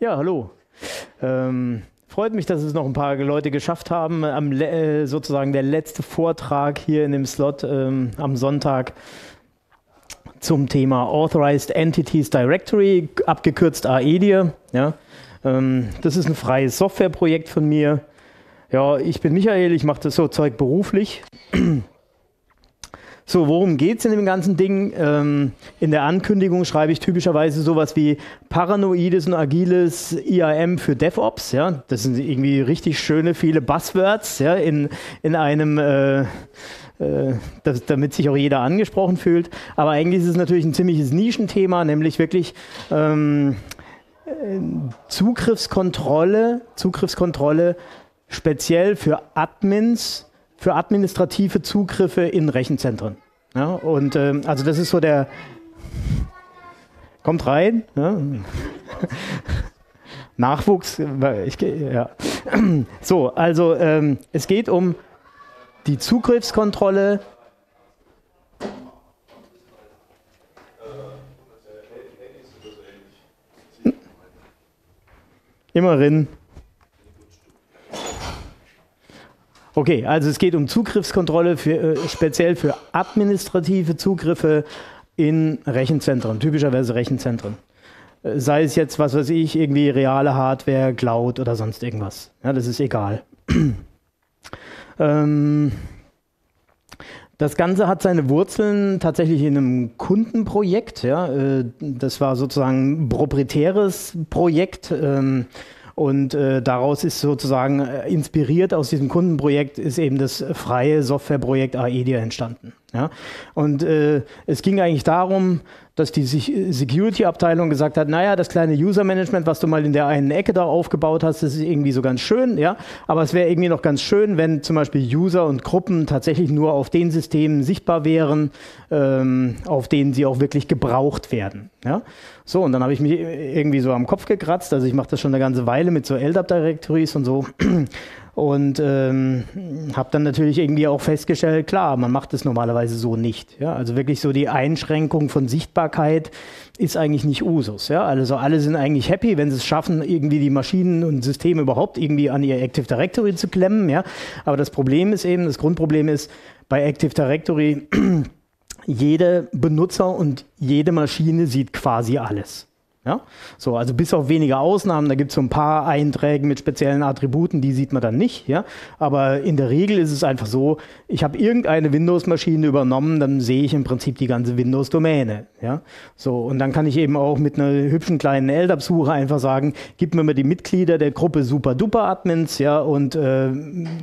Ja, hallo. Ähm, freut mich, dass es noch ein paar Leute geschafft haben. Am, äh, sozusagen der letzte Vortrag hier in dem Slot ähm, am Sonntag zum Thema Authorized Entities Directory, abgekürzt AEDIR. Ja. Ähm, das ist ein freies Softwareprojekt von mir. Ja, ich bin Michael, ich mache das so Zeug beruflich. So, worum geht es in dem ganzen Ding? Ähm, in der Ankündigung schreibe ich typischerweise sowas wie paranoides und agiles IAM für DevOps. Ja? Das sind irgendwie richtig schöne, viele Buzzwords ja? in, in einem, äh, äh, das, damit sich auch jeder angesprochen fühlt. Aber eigentlich ist es natürlich ein ziemliches Nischenthema, nämlich wirklich ähm, äh, Zugriffskontrolle, Zugriffskontrolle speziell für Admins für administrative Zugriffe in Rechenzentren. Ja, und ähm, also das ist so der. Kommt rein. Ja. Nachwuchs. Ich, ja. So, also ähm, es geht um die Zugriffskontrolle. Immerhin. Okay, also es geht um Zugriffskontrolle für, äh, speziell für administrative Zugriffe in Rechenzentren, typischerweise Rechenzentren. Äh, sei es jetzt, was weiß ich, irgendwie reale Hardware, Cloud oder sonst irgendwas. Ja, das ist egal. ähm, das Ganze hat seine Wurzeln tatsächlich in einem Kundenprojekt. Ja, äh, das war sozusagen ein proprietäres Projekt. Und äh, daraus ist sozusagen äh, inspiriert aus diesem Kundenprojekt ist eben das freie Softwareprojekt AEDIA entstanden. Ja? Und äh, es ging eigentlich darum, dass die Security-Abteilung gesagt hat, naja, das kleine User-Management, was du mal in der einen Ecke da aufgebaut hast, das ist irgendwie so ganz schön, ja, aber es wäre irgendwie noch ganz schön, wenn zum Beispiel User und Gruppen tatsächlich nur auf den Systemen sichtbar wären, ähm, auf denen sie auch wirklich gebraucht werden, ja. So, und dann habe ich mich irgendwie so am Kopf gekratzt, also ich mache das schon eine ganze Weile mit so LDAP-Directories und so und ähm, habe dann natürlich irgendwie auch festgestellt, klar, man macht es normalerweise so nicht. Ja? Also wirklich so die Einschränkung von Sichtbarkeit ist eigentlich nicht Usus. Ja? Also alle sind eigentlich happy, wenn sie es schaffen, irgendwie die Maschinen und Systeme überhaupt irgendwie an ihr Active Directory zu klemmen. Ja? Aber das Problem ist eben, das Grundproblem ist, bei Active Directory, jede Benutzer und jede Maschine sieht quasi alles. Ja? So, also bis auf wenige Ausnahmen, da gibt es so ein paar Einträge mit speziellen Attributen, die sieht man dann nicht. Ja? Aber in der Regel ist es einfach so, ich habe irgendeine Windows-Maschine übernommen, dann sehe ich im Prinzip die ganze Windows-Domäne. Ja? So, und dann kann ich eben auch mit einer hübschen kleinen LDAP-Suche einfach sagen, gib mir mal die Mitglieder der Gruppe Super-Duper-Admins, ja, und äh,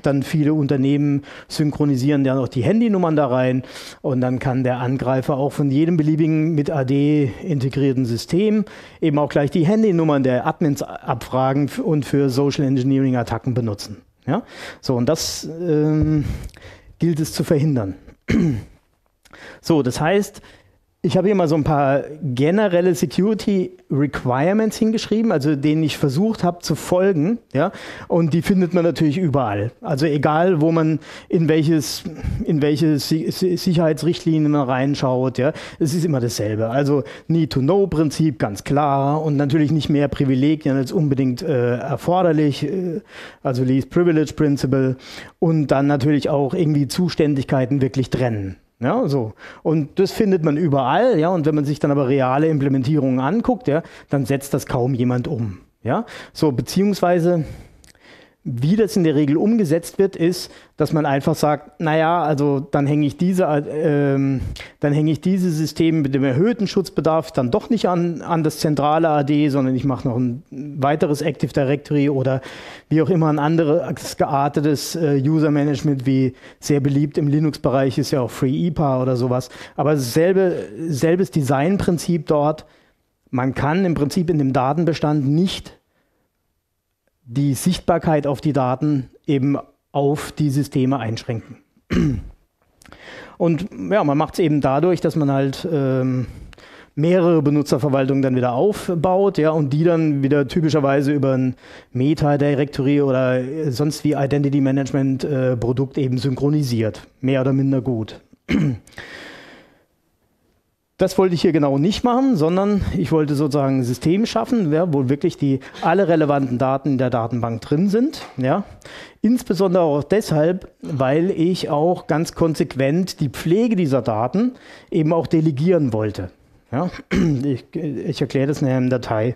dann viele Unternehmen synchronisieren ja noch die Handynummern da rein und dann kann der Angreifer auch von jedem beliebigen mit AD integrierten System eben auch gleich die Handynummern der Admins abfragen und für Social Engineering Attacken benutzen. Ja? So, und das ähm, gilt es zu verhindern. so, das heißt, ich habe hier mal so ein paar generelle Security Requirements hingeschrieben, also denen ich versucht habe zu folgen, ja, und die findet man natürlich überall. Also egal, wo man in welches, in welche Sicherheitsrichtlinien man reinschaut, ja, es ist immer dasselbe. Also Need-to-Know-Prinzip, ganz klar, und natürlich nicht mehr Privilegien als unbedingt äh, erforderlich, äh, also Least Privilege Principle, und dann natürlich auch irgendwie Zuständigkeiten wirklich trennen. Ja, so. Und das findet man überall, ja, und wenn man sich dann aber reale Implementierungen anguckt, ja, dann setzt das kaum jemand um. Ja, so, beziehungsweise wie das in der Regel umgesetzt wird, ist, dass man einfach sagt, naja, also dann hänge ich diese, ähm, dann hänge ich diese Systeme mit dem erhöhten Schutzbedarf dann doch nicht an, an das zentrale AD, sondern ich mache noch ein weiteres Active Directory oder wie auch immer ein anderes geartetes äh, User Management, wie sehr beliebt im Linux-Bereich ist ja auch FreeIPA oder sowas. Aber selbe, selbes Designprinzip dort. Man kann im Prinzip in dem Datenbestand nicht die Sichtbarkeit auf die Daten eben auf die Systeme einschränken. Und ja, man macht es eben dadurch, dass man halt ähm, mehrere Benutzerverwaltungen dann wieder aufbaut, ja, und die dann wieder typischerweise über ein Meta-Directory oder sonst wie Identity Management äh, Produkt eben synchronisiert. Mehr oder minder gut. Das wollte ich hier genau nicht machen, sondern ich wollte sozusagen ein System schaffen, ja, wo wirklich die alle relevanten Daten in der Datenbank drin sind. Ja. Insbesondere auch deshalb, weil ich auch ganz konsequent die Pflege dieser Daten eben auch delegieren wollte. Ja. Ich, ich erkläre das nachher im Datei.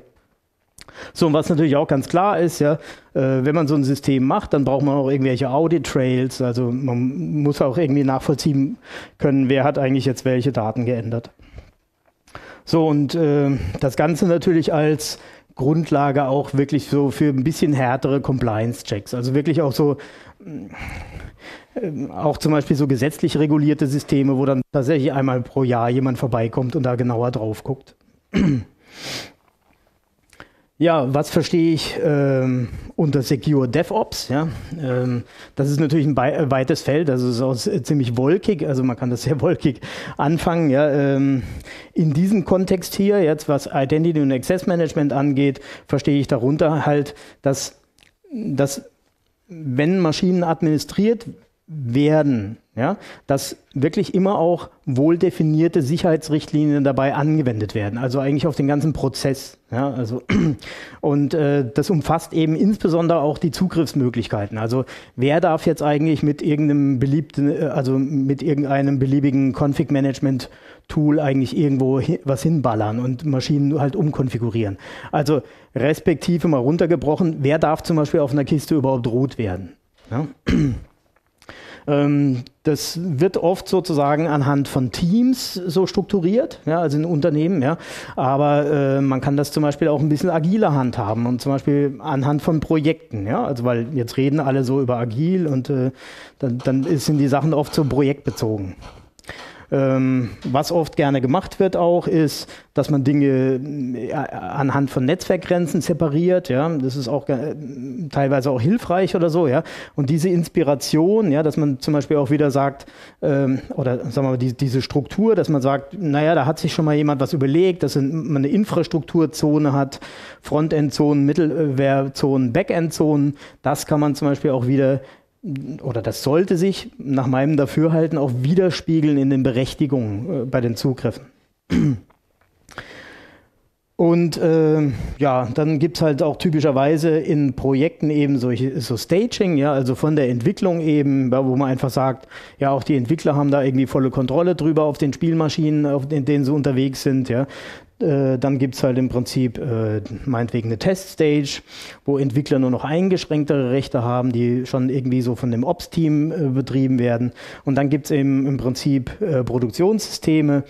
So, und was natürlich auch ganz klar ist, ja, äh, wenn man so ein System macht, dann braucht man auch irgendwelche Audit-Trails. Also man muss auch irgendwie nachvollziehen können, wer hat eigentlich jetzt welche Daten geändert. So, und äh, das Ganze natürlich als Grundlage auch wirklich so für ein bisschen härtere Compliance-Checks. Also wirklich auch so, äh, auch zum Beispiel so gesetzlich regulierte Systeme, wo dann tatsächlich einmal pro Jahr jemand vorbeikommt und da genauer drauf guckt. Ja, was verstehe ich ähm, unter Secure DevOps? Ja? Ähm, das ist natürlich ein weites Feld, also ist auch ziemlich wolkig, also man kann das sehr wolkig anfangen. Ja? Ähm, in diesem Kontext hier, jetzt was Identity und Access Management angeht, verstehe ich darunter halt, dass, dass wenn Maschinen administriert werden, ja, dass wirklich immer auch wohl definierte Sicherheitsrichtlinien dabei angewendet werden, also eigentlich auf den ganzen Prozess. Ja, also und äh, das umfasst eben insbesondere auch die Zugriffsmöglichkeiten. Also wer darf jetzt eigentlich mit irgendeinem beliebten, äh, also mit irgendeinem beliebigen Config-Management Tool eigentlich irgendwo hi was hinballern und Maschinen halt umkonfigurieren. Also respektive mal runtergebrochen, wer darf zum Beispiel auf einer Kiste überhaupt rot werden? Ja? Ähm, das wird oft sozusagen anhand von Teams so strukturiert, ja, also in Unternehmen, ja. Aber äh, man kann das zum Beispiel auch ein bisschen agiler handhaben und zum Beispiel anhand von Projekten, ja. Also weil jetzt reden alle so über agil und äh, dann, dann sind die Sachen oft so projektbezogen. Ähm, was oft gerne gemacht wird auch, ist, dass man Dinge äh, anhand von Netzwerkgrenzen separiert. Ja, das ist auch äh, teilweise auch hilfreich oder so. Ja, und diese Inspiration, ja, dass man zum Beispiel auch wieder sagt ähm, oder sagen wir mal die, diese Struktur, dass man sagt, naja, da hat sich schon mal jemand was überlegt, dass man eine Infrastrukturzone hat, Frontend-Zonen, Mittelwehrzonen, Backend-Zonen. Das kann man zum Beispiel auch wieder oder das sollte sich nach meinem Dafürhalten auch widerspiegeln in den Berechtigungen äh, bei den Zugriffen. Und äh, ja, dann gibt es halt auch typischerweise in Projekten eben solche, so Staging, ja, also von der Entwicklung eben, wo man einfach sagt, ja, auch die Entwickler haben da irgendwie volle Kontrolle drüber auf den Spielmaschinen, auf den, denen sie unterwegs sind, ja. Äh, dann gibt es halt im Prinzip äh, meinetwegen eine Teststage, wo Entwickler nur noch eingeschränktere Rechte haben, die schon irgendwie so von dem Ops-Team äh, betrieben werden. Und dann gibt es eben im Prinzip äh, Produktionssysteme,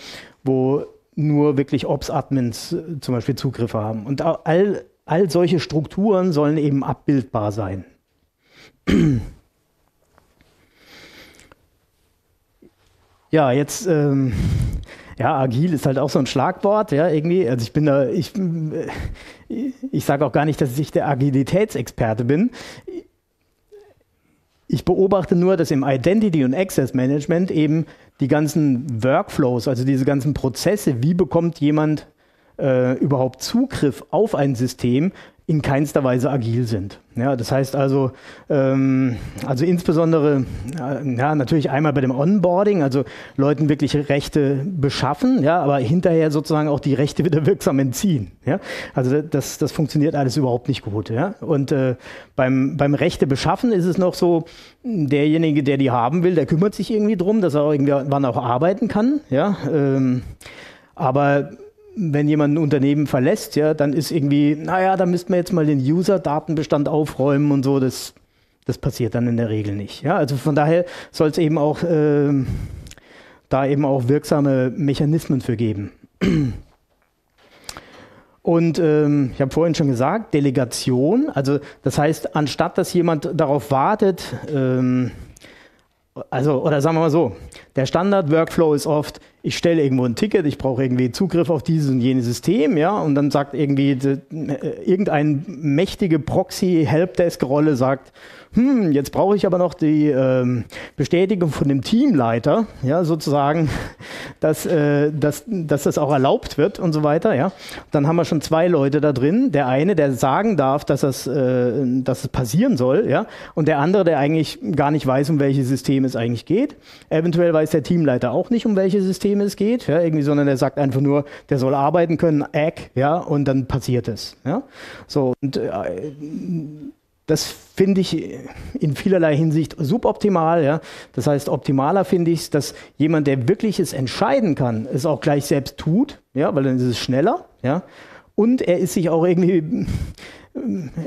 wo nur wirklich Ops-Admins äh, zum Beispiel Zugriffe haben. Und all, all solche Strukturen sollen eben abbildbar sein. Ja, jetzt ähm, ja, agil ist halt auch so ein Schlagwort, ja, irgendwie. Also ich bin da, ich, ich sage auch gar nicht, dass ich der Agilitätsexperte bin. Ich beobachte nur, dass im Identity und Access Management eben die ganzen Workflows, also diese ganzen Prozesse, wie bekommt jemand äh, überhaupt Zugriff auf ein System, in keinster Weise agil sind. Ja, das heißt also, ähm, also insbesondere, äh, ja, natürlich einmal bei dem Onboarding, also Leuten wirklich Rechte beschaffen, ja, aber hinterher sozusagen auch die Rechte wieder wirksam entziehen. Ja, also das, das funktioniert alles überhaupt nicht gut. Ja, und äh, beim, beim Rechte beschaffen ist es noch so, derjenige, der die haben will, der kümmert sich irgendwie drum, dass er irgendwann auch arbeiten kann. Ja, ähm, aber wenn jemand ein Unternehmen verlässt, ja, dann ist irgendwie, naja, da müssten wir jetzt mal den User-Datenbestand aufräumen und so. Das, das passiert dann in der Regel nicht. Ja, also von daher soll es eben auch äh, da eben auch wirksame Mechanismen für geben. Und ähm, ich habe vorhin schon gesagt, Delegation, also das heißt, anstatt dass jemand darauf wartet, ähm, also, oder sagen wir mal so, der Standard-Workflow ist oft, ich stelle irgendwo ein Ticket, ich brauche irgendwie Zugriff auf dieses und jenes System, ja, und dann sagt irgendwie äh, irgendein mächtige Proxy-Helpdesk-Rolle sagt, hm, jetzt brauche ich aber noch die ähm, Bestätigung von dem Teamleiter, ja, sozusagen, dass, äh, dass, dass das auch erlaubt wird und so weiter. Ja? Dann haben wir schon zwei Leute da drin. Der eine, der sagen darf, dass das, äh, dass es passieren soll, ja? und der andere, der eigentlich gar nicht weiß, um welche Systeme es eigentlich geht. Eventuell weiß der Teamleiter auch nicht, um welche Systeme es geht, ja? irgendwie, sondern er sagt einfach nur, der soll arbeiten können, Egg, ja, und dann passiert es. Ja? So, und äh, das finde ich in vielerlei Hinsicht suboptimal. Ja? Das heißt, optimaler finde ich es, dass jemand, der wirklich es entscheiden kann, es auch gleich selbst tut, ja? weil dann ist es schneller. Ja? Und er ist sich auch irgendwie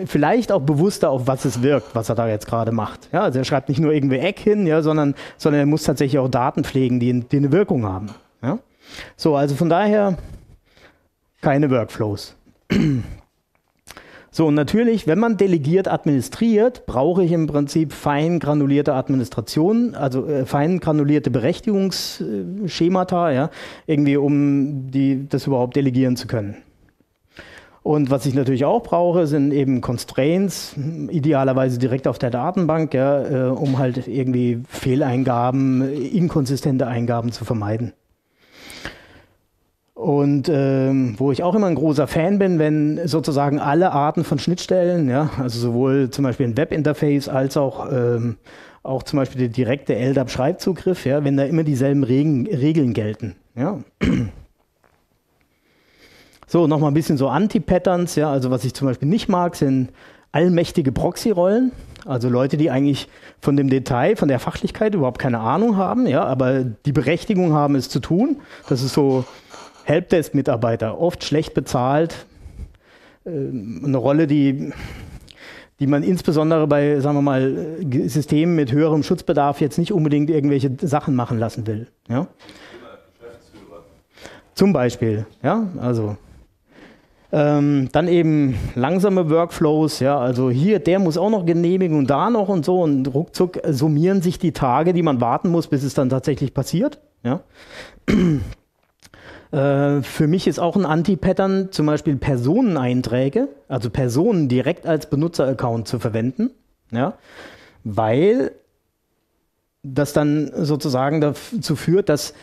vielleicht auch bewusster, auf was es wirkt, was er da jetzt gerade macht. Ja? Also er schreibt nicht nur irgendwie Eck hin, ja? sondern, sondern er muss tatsächlich auch Daten pflegen, die, die eine Wirkung haben. Ja? So, also von daher keine Workflows. So, und natürlich, wenn man delegiert administriert, brauche ich im Prinzip fein granulierte Administration, also äh, fein granulierte Berechtigungsschemata, ja, irgendwie, um die, das überhaupt delegieren zu können. Und was ich natürlich auch brauche, sind eben Constraints, idealerweise direkt auf der Datenbank, ja, äh, um halt irgendwie Fehleingaben, inkonsistente Eingaben zu vermeiden. Und ähm, wo ich auch immer ein großer Fan bin, wenn sozusagen alle Arten von Schnittstellen, ja, also sowohl zum Beispiel ein Webinterface als auch, ähm, auch zum Beispiel der direkte LDAP-Schreibzugriff, ja, wenn da immer dieselben Regen, Regeln gelten. Ja. So, nochmal ein bisschen so Anti-Patterns, ja, also was ich zum Beispiel nicht mag, sind allmächtige Proxy-Rollen. Also Leute, die eigentlich von dem Detail, von der Fachlichkeit überhaupt keine Ahnung haben, ja, aber die Berechtigung haben, es zu tun. Das ist so Helpdesk-Mitarbeiter, oft schlecht bezahlt. Ähm, eine Rolle, die, die man insbesondere bei, sagen wir mal, Systemen mit höherem Schutzbedarf jetzt nicht unbedingt irgendwelche Sachen machen lassen will. Ja? Zum Beispiel, ja, also. Ähm, dann eben langsame Workflows, ja, also hier, der muss auch noch genehmigen und da noch und so und ruckzuck summieren sich die Tage, die man warten muss, bis es dann tatsächlich passiert. Ja. Äh, für mich ist auch ein Anti-Pattern zum Beispiel Personeneinträge, also Personen direkt als Benutzeraccount zu verwenden, ja, weil das dann sozusagen dazu führt, dass,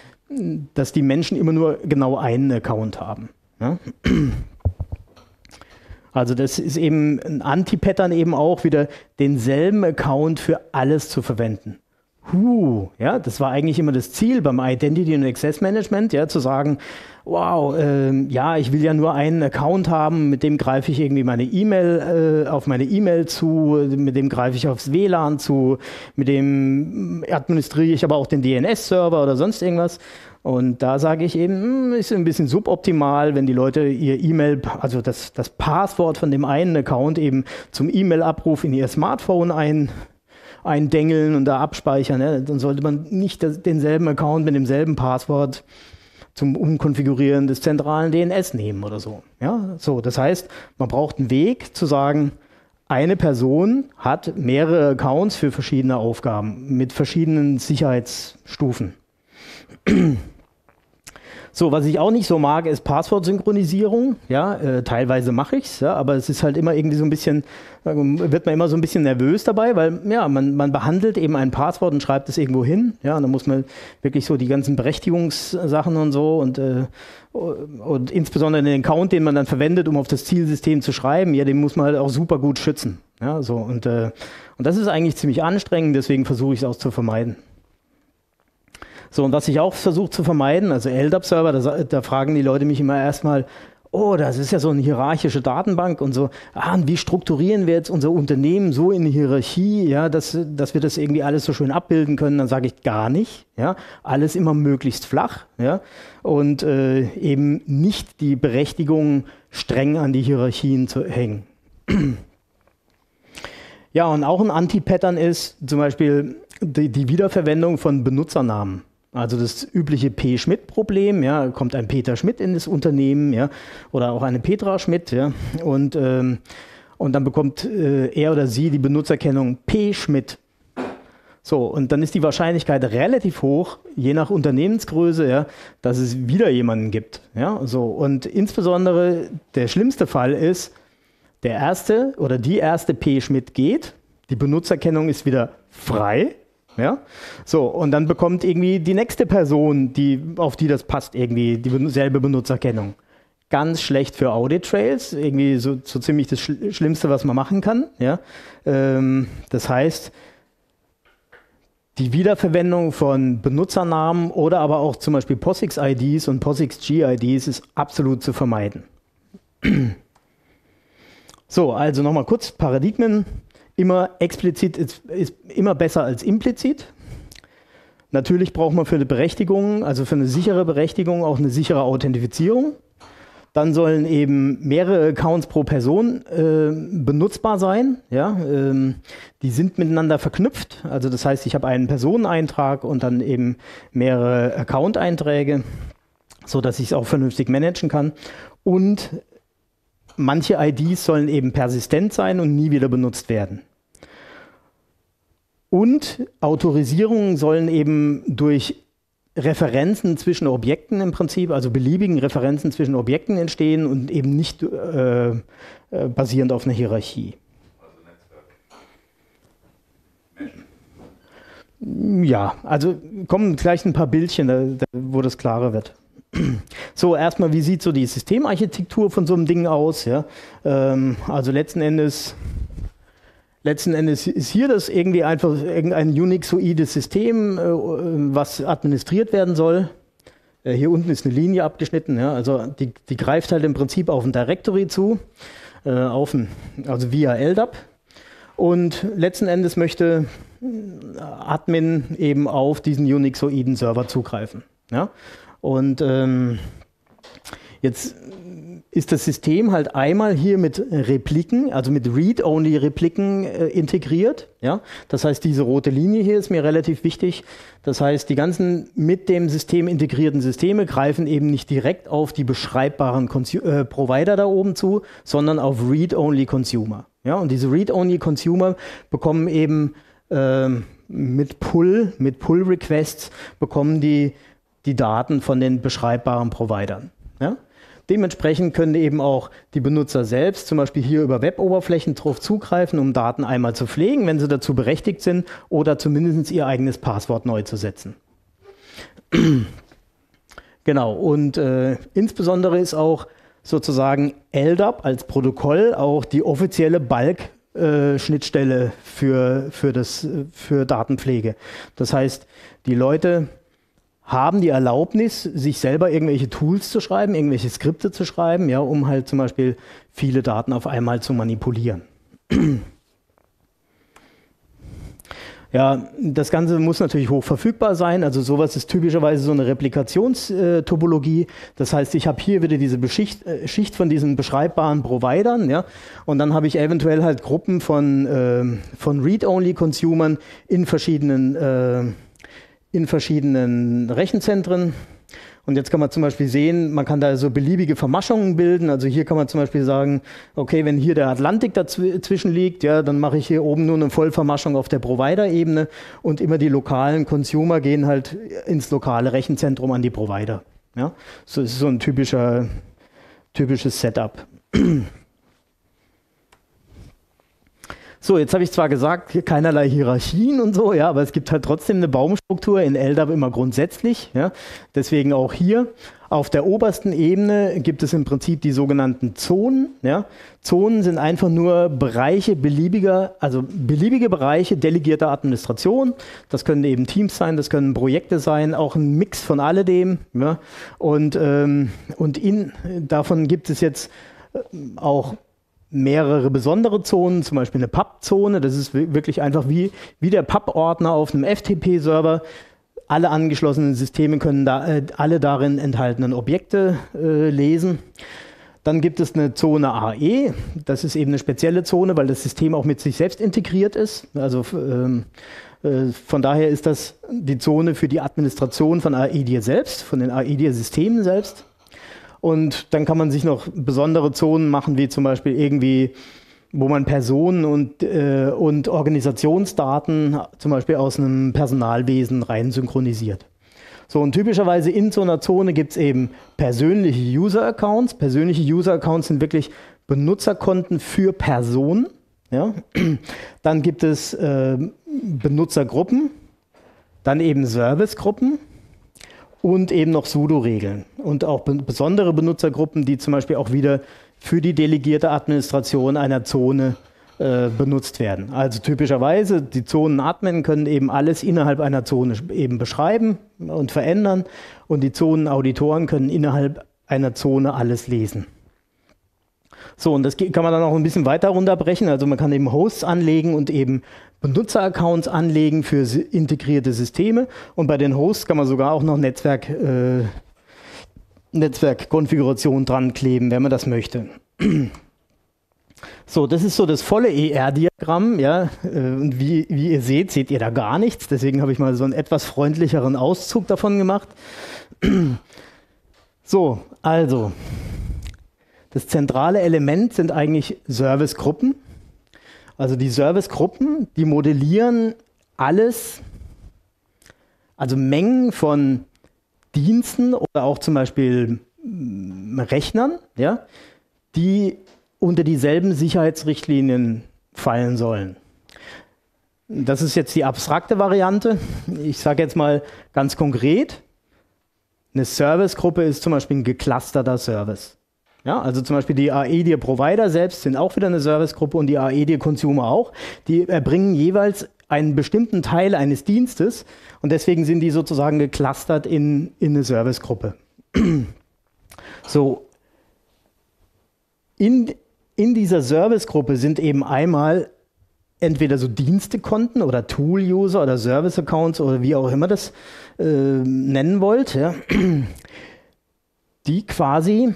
dass die Menschen immer nur genau einen Account haben. Ja. Also das ist eben ein Anti-Pattern eben auch wieder denselben Account für alles zu verwenden. Huh, ja, das war eigentlich immer das Ziel beim Identity und Access Management, ja, zu sagen, wow, äh, ja, ich will ja nur einen Account haben, mit dem greife ich irgendwie meine E-Mail äh, auf meine E-Mail zu, mit dem greife ich aufs WLAN zu, mit dem administriere ich aber auch den DNS-Server oder sonst irgendwas. Und da sage ich eben, hm, ist ein bisschen suboptimal, wenn die Leute ihr E-Mail, also das, das Passwort von dem einen Account eben zum E-Mail-Abruf in ihr Smartphone ein eindengeln und da abspeichern. Ja? Dann sollte man nicht das, denselben Account mit demselben Passwort zum Umkonfigurieren des zentralen DNS nehmen oder so. Ja, so. Das heißt, man braucht einen Weg zu sagen, eine Person hat mehrere Accounts für verschiedene Aufgaben mit verschiedenen Sicherheitsstufen. So, was ich auch nicht so mag, ist Passwortsynchronisierung. Ja, äh, teilweise mache ich es, ja, aber es ist halt immer irgendwie so ein bisschen, äh, wird man immer so ein bisschen nervös dabei, weil ja, man, man behandelt eben ein Passwort und schreibt es irgendwo hin. Ja, und dann muss man wirklich so die ganzen Berechtigungssachen und so und, äh, und insbesondere den Account, den man dann verwendet, um auf das Zielsystem zu schreiben, ja, den muss man halt auch super gut schützen. Ja, so und, äh, und das ist eigentlich ziemlich anstrengend, deswegen versuche ich es auch zu vermeiden. So, und was ich auch versuche zu vermeiden, also LDAP-Server, da, da, fragen die Leute mich immer erstmal, oh, das ist ja so eine hierarchische Datenbank und so, ah, und wie strukturieren wir jetzt unser Unternehmen so in eine Hierarchie, ja, dass, dass wir das irgendwie alles so schön abbilden können, dann sage ich gar nicht, ja, alles immer möglichst flach, ja, und äh, eben nicht die Berechtigung streng an die Hierarchien zu hängen. Ja, und auch ein Anti-Pattern ist zum Beispiel die, die Wiederverwendung von Benutzernamen. Also das übliche P. Schmidt-Problem, ja, kommt ein Peter Schmidt in das Unternehmen, ja, oder auch eine Petra Schmidt, ja, und, ähm, und dann bekommt äh, er oder sie die Benutzerkennung P. Schmidt. So, und dann ist die Wahrscheinlichkeit relativ hoch, je nach Unternehmensgröße, ja, dass es wieder jemanden gibt. Ja, so. Und insbesondere der schlimmste Fall ist, der erste oder die erste P. Schmidt geht, die Benutzerkennung ist wieder frei, Ja? So, und dann bekommt irgendwie die nächste Person, die, auf die das passt, irgendwie dieselbe Benutzerkennung. Ganz schlecht für Audit Trails, irgendwie so, so ziemlich das Schlimmste, was man machen kann. Ja? Ähm, das heißt, die Wiederverwendung von Benutzernamen oder aber auch zum Beispiel POSIX-IDs und POSIX-G-IDs ist absolut zu vermeiden. So, also nochmal kurz, Paradigmen, immer explizit ist, ist immer besser als implizit. Natürlich braucht man für eine Berechtigung, also für eine sichere Berechtigung auch eine sichere Authentifizierung. Dann sollen eben mehrere Accounts pro Person äh, benutzbar sein. Ja? Ähm, die sind miteinander verknüpft. Also das heißt, ich habe einen Personeneintrag und dann eben mehrere Account-Einträge, sodass ich es auch vernünftig managen kann. Und manche IDs sollen eben persistent sein und nie wieder benutzt werden. Und Autorisierungen sollen eben durch Referenzen zwischen Objekten im Prinzip, also beliebigen Referenzen zwischen Objekten entstehen und eben nicht äh, äh, basierend auf einer Hierarchie. Ja, also kommen gleich ein paar Bildchen, da, da, wo das klarer wird. So, erstmal, wie sieht so die Systemarchitektur von so einem Ding aus? Ja? Ähm, also letzten Endes Letzten Endes ist hier das irgendwie einfach irgendein Unixoides System, äh, was administriert werden soll. Äh, hier unten ist eine Linie abgeschnitten, ja, also die, die greift halt im Prinzip auf ein Directory zu, äh, auf ein, also via LDAP. Und letzten Endes möchte Admin eben auf diesen Unixoiden Server zugreifen. Ja? Und ähm, jetzt ist das System halt einmal hier mit Repliken, also mit Read-Only-Repliken äh, integriert. Ja? Das heißt, diese rote Linie hier ist mir relativ wichtig. Das heißt, die ganzen mit dem System integrierten Systeme greifen eben nicht direkt auf die beschreibbaren Consu äh, Provider da oben zu, sondern auf Read-Only-Consumer. Ja? Und diese Read-Only-Consumer bekommen eben äh, mit Pull, mit Pull-Requests bekommen die die Daten von den beschreibbaren Providern. Ja? Dementsprechend können eben auch die Benutzer selbst zum Beispiel hier über Web-Oberflächen drauf zugreifen, um Daten einmal zu pflegen, wenn sie dazu berechtigt sind, oder zumindest ihr eigenes Passwort neu zu setzen. genau, und äh, insbesondere ist auch sozusagen LDAP als Protokoll auch die offizielle Bulk äh, für, für, das, für Datenpflege. Das heißt, die Leute haben die Erlaubnis, sich selber irgendwelche Tools zu schreiben, irgendwelche Skripte zu schreiben, ja, um halt zum Beispiel viele Daten auf einmal zu manipulieren. Ja, das Ganze muss natürlich hoch verfügbar sein. Also sowas ist typischerweise so eine Replikationstopologie. Das heißt, ich habe hier wieder diese Beschicht, äh, Schicht von diesen beschreibbaren Providern, ja, und dann habe ich eventuell halt Gruppen von, äh, von Read-Only-Consumern in verschiedenen äh, in verschiedenen Rechenzentren. Und jetzt kann man zum Beispiel sehen, man kann da so beliebige Vermaschungen bilden. Also hier kann man zum Beispiel sagen, okay, wenn hier der Atlantik dazwischen liegt, ja, dann mache ich hier oben nur eine Vollvermaschung auf der Provider-Ebene und immer die lokalen Consumer gehen halt ins lokale Rechenzentrum an die Provider. Ja, so ist so ein typischer, typisches Setup. So, jetzt habe ich zwar gesagt, keinerlei Hierarchien und so, ja, aber es gibt halt trotzdem eine Baumstruktur in LDAP immer grundsätzlich. Ja. Deswegen auch hier. Auf der obersten Ebene gibt es im Prinzip die sogenannten Zonen. Ja. Zonen sind einfach nur Bereiche beliebiger, also beliebige Bereiche delegierter Administration. Das können eben Teams sein, das können Projekte sein, auch ein Mix von alledem. Ja. Und, ähm, und in, davon gibt es jetzt äh, auch mehrere besondere Zonen, zum Beispiel eine PUB-Zone. Das ist wirklich einfach wie, wie der PUB-Ordner auf einem FTP-Server. Alle angeschlossenen Systeme können da, äh, alle darin enthaltenen Objekte äh, lesen. Dann gibt es eine Zone AE. Das ist eben eine spezielle Zone, weil das System auch mit sich selbst integriert ist. Also ähm, äh, von daher ist das die Zone für die Administration von AEDIA selbst, von den AEDIA-Systemen selbst. Und dann kann man sich noch besondere Zonen machen, wie zum Beispiel irgendwie, wo man Personen und, äh, und Organisationsdaten zum Beispiel aus einem Personalwesen rein synchronisiert. So, und typischerweise in so einer Zone gibt es eben persönliche User-Accounts. Persönliche User-Accounts sind wirklich Benutzerkonten für Personen. Ja? Dann gibt es äh, Benutzergruppen. dann eben Servicegruppen und eben noch Sudo-Regeln und auch be besondere Benutzergruppen, die zum Beispiel auch wieder für die delegierte Administration einer Zone äh, benutzt werden. Also typischerweise, die Zonen-Admin können eben alles innerhalb einer Zone eben beschreiben und verändern und die Zonenauditoren können innerhalb einer Zone alles lesen. So, und das kann man dann auch ein bisschen weiter runterbrechen. Also man kann eben Hosts anlegen und eben Benutzeraccounts anlegen für integrierte Systeme. Und bei den Hosts kann man sogar auch noch Netzwerk, äh, Netzwerkkonfiguration dran kleben, wenn man das möchte. So, das ist so das volle ER-Diagramm, ja. Äh, und wie, wie ihr seht, seht ihr da gar nichts. Deswegen habe ich mal so einen etwas freundlicheren Auszug davon gemacht. So, also, das zentrale Element sind eigentlich Servicegruppen. Also die Servicegruppen, die modellieren alles, also Mengen von Diensten oder auch zum Beispiel mm, Rechnern, ja, die unter dieselben Sicherheitsrichtlinien fallen sollen. Das ist jetzt die abstrakte Variante. Ich sage jetzt mal ganz konkret, eine Servicegruppe ist zum Beispiel ein geclusterter Service. Ja, also zum Beispiel die AEDIA Provider selbst sind auch wieder eine Servicegruppe und die AEDIA Consumer auch. Die erbringen jeweils einen bestimmten Teil eines Dienstes und deswegen sind die sozusagen geclustert in, in eine Servicegruppe. so, in, in dieser Servicegruppe sind eben einmal entweder so Dienstekonten oder Tool-User oder Service-Accounts oder wie auch immer das äh, nennen wollt, ja, die quasi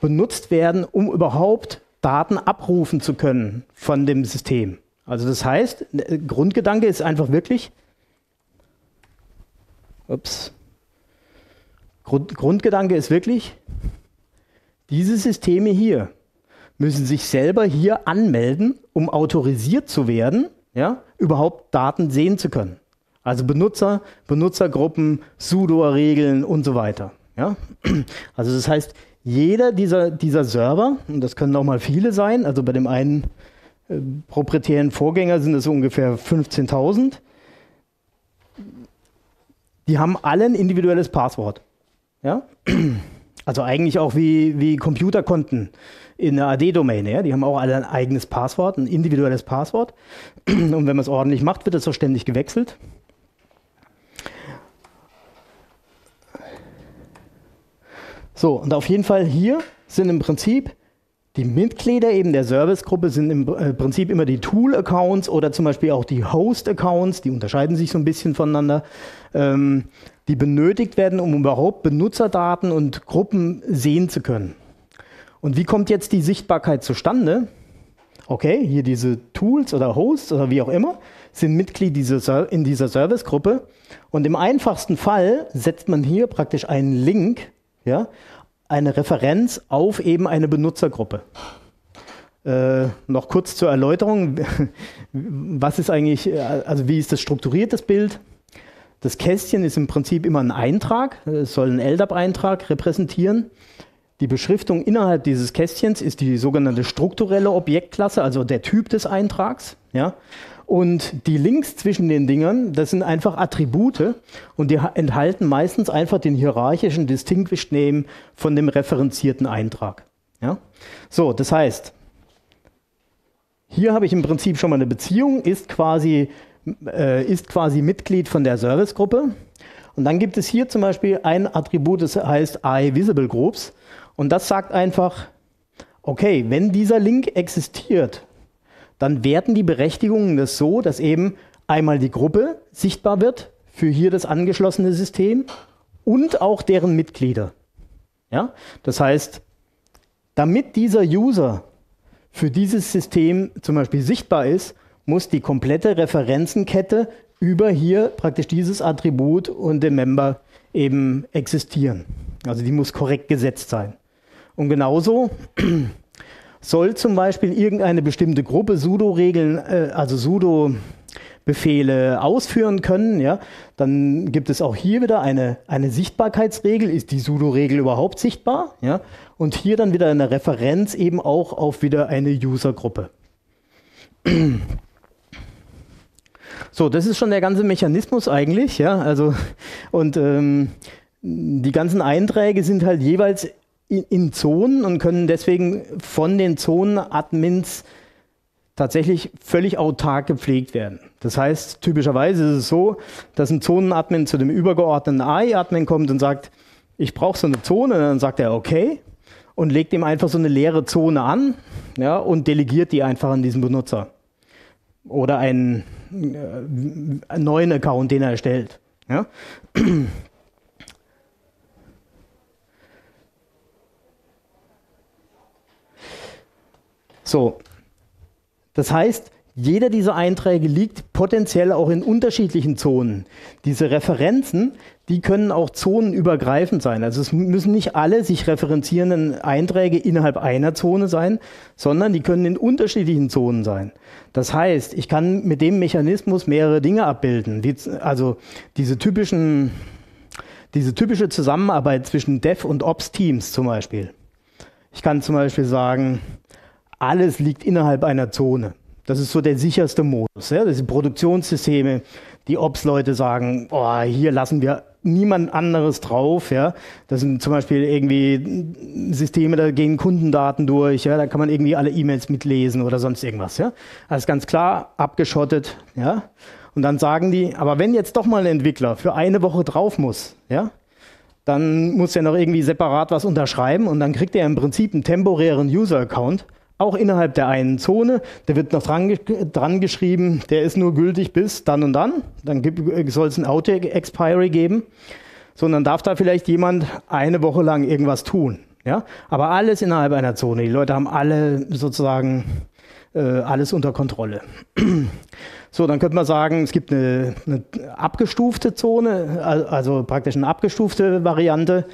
benutzt werden, um überhaupt Daten abrufen zu können von dem System. Also das heißt, Grundgedanke ist einfach wirklich, ups, Grund, Grundgedanke ist wirklich, diese Systeme hier müssen sich selber hier anmelden, um autorisiert zu werden, ja, überhaupt Daten sehen zu können. Also Benutzer, Benutzergruppen, Sudo-Regeln und so weiter. Ja? Also das heißt, jeder dieser, dieser Server, und das können auch mal viele sein, also bei dem einen äh, proprietären Vorgänger sind es ungefähr 15.000, die haben alle ein individuelles Passwort. Ja? Also eigentlich auch wie, wie Computerkonten in der AD-Domain. Ja? Die haben auch alle ein eigenes Passwort, ein individuelles Passwort. Und wenn man es ordentlich macht, wird es auch ständig gewechselt. So, und auf jeden Fall hier sind im Prinzip die Mitglieder eben der Servicegruppe sind im äh, Prinzip immer die Tool-Accounts oder zum Beispiel auch die Host-Accounts, die unterscheiden sich so ein bisschen voneinander, ähm, die benötigt werden, um überhaupt Benutzerdaten und Gruppen sehen zu können. Und wie kommt jetzt die Sichtbarkeit zustande? Okay, hier diese Tools oder Hosts oder wie auch immer sind Mitglied dieser, in dieser Servicegruppe. Und im einfachsten Fall setzt man hier praktisch einen Link ja, eine Referenz auf eben eine Benutzergruppe. Äh, noch kurz zur Erläuterung, was ist eigentlich, also wie ist das strukturiert, das Bild? Das Kästchen ist im Prinzip immer ein Eintrag, es soll einen LDAP-Eintrag repräsentieren. Die Beschriftung innerhalb dieses Kästchens ist die sogenannte strukturelle Objektklasse, also der Typ des Eintrags. Ja? Und die Links zwischen den Dingern, das sind einfach Attribute und die enthalten meistens einfach den hierarchischen Distinguished Name von dem referenzierten Eintrag. Ja? So, das heißt, hier habe ich im Prinzip schon mal eine Beziehung, ist quasi, äh, ist quasi Mitglied von der Servicegruppe. Und dann gibt es hier zum Beispiel ein Attribut, das heißt I Visible Groups. Und das sagt einfach, okay, wenn dieser Link existiert, dann werten die Berechtigungen das so, dass eben einmal die Gruppe sichtbar wird für hier das angeschlossene System und auch deren Mitglieder. Ja? Das heißt, damit dieser User für dieses System zum Beispiel sichtbar ist, muss die komplette Referenzenkette über hier praktisch dieses Attribut und den Member eben existieren. Also die muss korrekt gesetzt sein. Und genauso soll zum Beispiel irgendeine bestimmte Gruppe Sudo-Regeln, äh, also Sudo Befehle ausführen können, ja, dann gibt es auch hier wieder eine, eine Sichtbarkeitsregel. Ist die Sudo-Regel überhaupt sichtbar? Ja? Und hier dann wieder eine Referenz eben auch auf wieder eine User-Gruppe. So, das ist schon der ganze Mechanismus eigentlich, ja. Also, und ähm, die ganzen Einträge sind halt jeweils in, in Zonen und können deswegen von den Zonen-Admins tatsächlich völlig autark gepflegt werden. Das heißt, typischerweise ist es so, dass ein Zonenadmin zu dem übergeordneten AI-Admin kommt und sagt, ich brauche so eine Zone, und dann sagt er okay und legt ihm einfach so eine leere Zone an ja, und delegiert die einfach an diesen Benutzer. Oder einen, äh, einen neuen Account, den er erstellt. Ja. So, das heißt, jeder dieser Einträge liegt potenziell auch in unterschiedlichen Zonen. Diese Referenzen, die können auch zonenübergreifend sein. Also es müssen nicht alle sich referenzierenden Einträge innerhalb einer Zone sein, sondern die können in unterschiedlichen Zonen sein. Das heißt, ich kann mit dem Mechanismus mehrere Dinge abbilden. Also diese typischen, diese typische Zusammenarbeit zwischen Dev und Ops-Teams zum Beispiel. Ich kann zum Beispiel sagen, alles liegt innerhalb einer Zone. Das ist so der sicherste Modus. Ja? Das sind Produktionssysteme, die Ops-Leute sagen, oh, hier lassen wir niemand anderes drauf. Ja? Das sind zum Beispiel irgendwie Systeme, da gehen Kundendaten durch, ja? da kann man irgendwie alle E-Mails mitlesen oder sonst irgendwas. Ja? Also ganz klar abgeschottet. Ja? Und dann sagen die, aber wenn jetzt doch mal ein Entwickler für eine Woche drauf muss, ja, dann muss er noch irgendwie separat was unterschreiben und dann kriegt er im Prinzip einen temporären User-Account auch innerhalb der einen Zone. Der wird noch dran, dran geschrieben, der ist nur gültig bis dann und dann. Dann soll es ein Auto-Expiry geben. Sondern darf da vielleicht jemand eine Woche lang irgendwas tun. Ja? Aber alles innerhalb einer Zone. Die Leute haben alle sozusagen äh, alles unter Kontrolle. So, dann könnte man sagen, es gibt eine, eine abgestufte Zone, also praktisch eine abgestufte Variante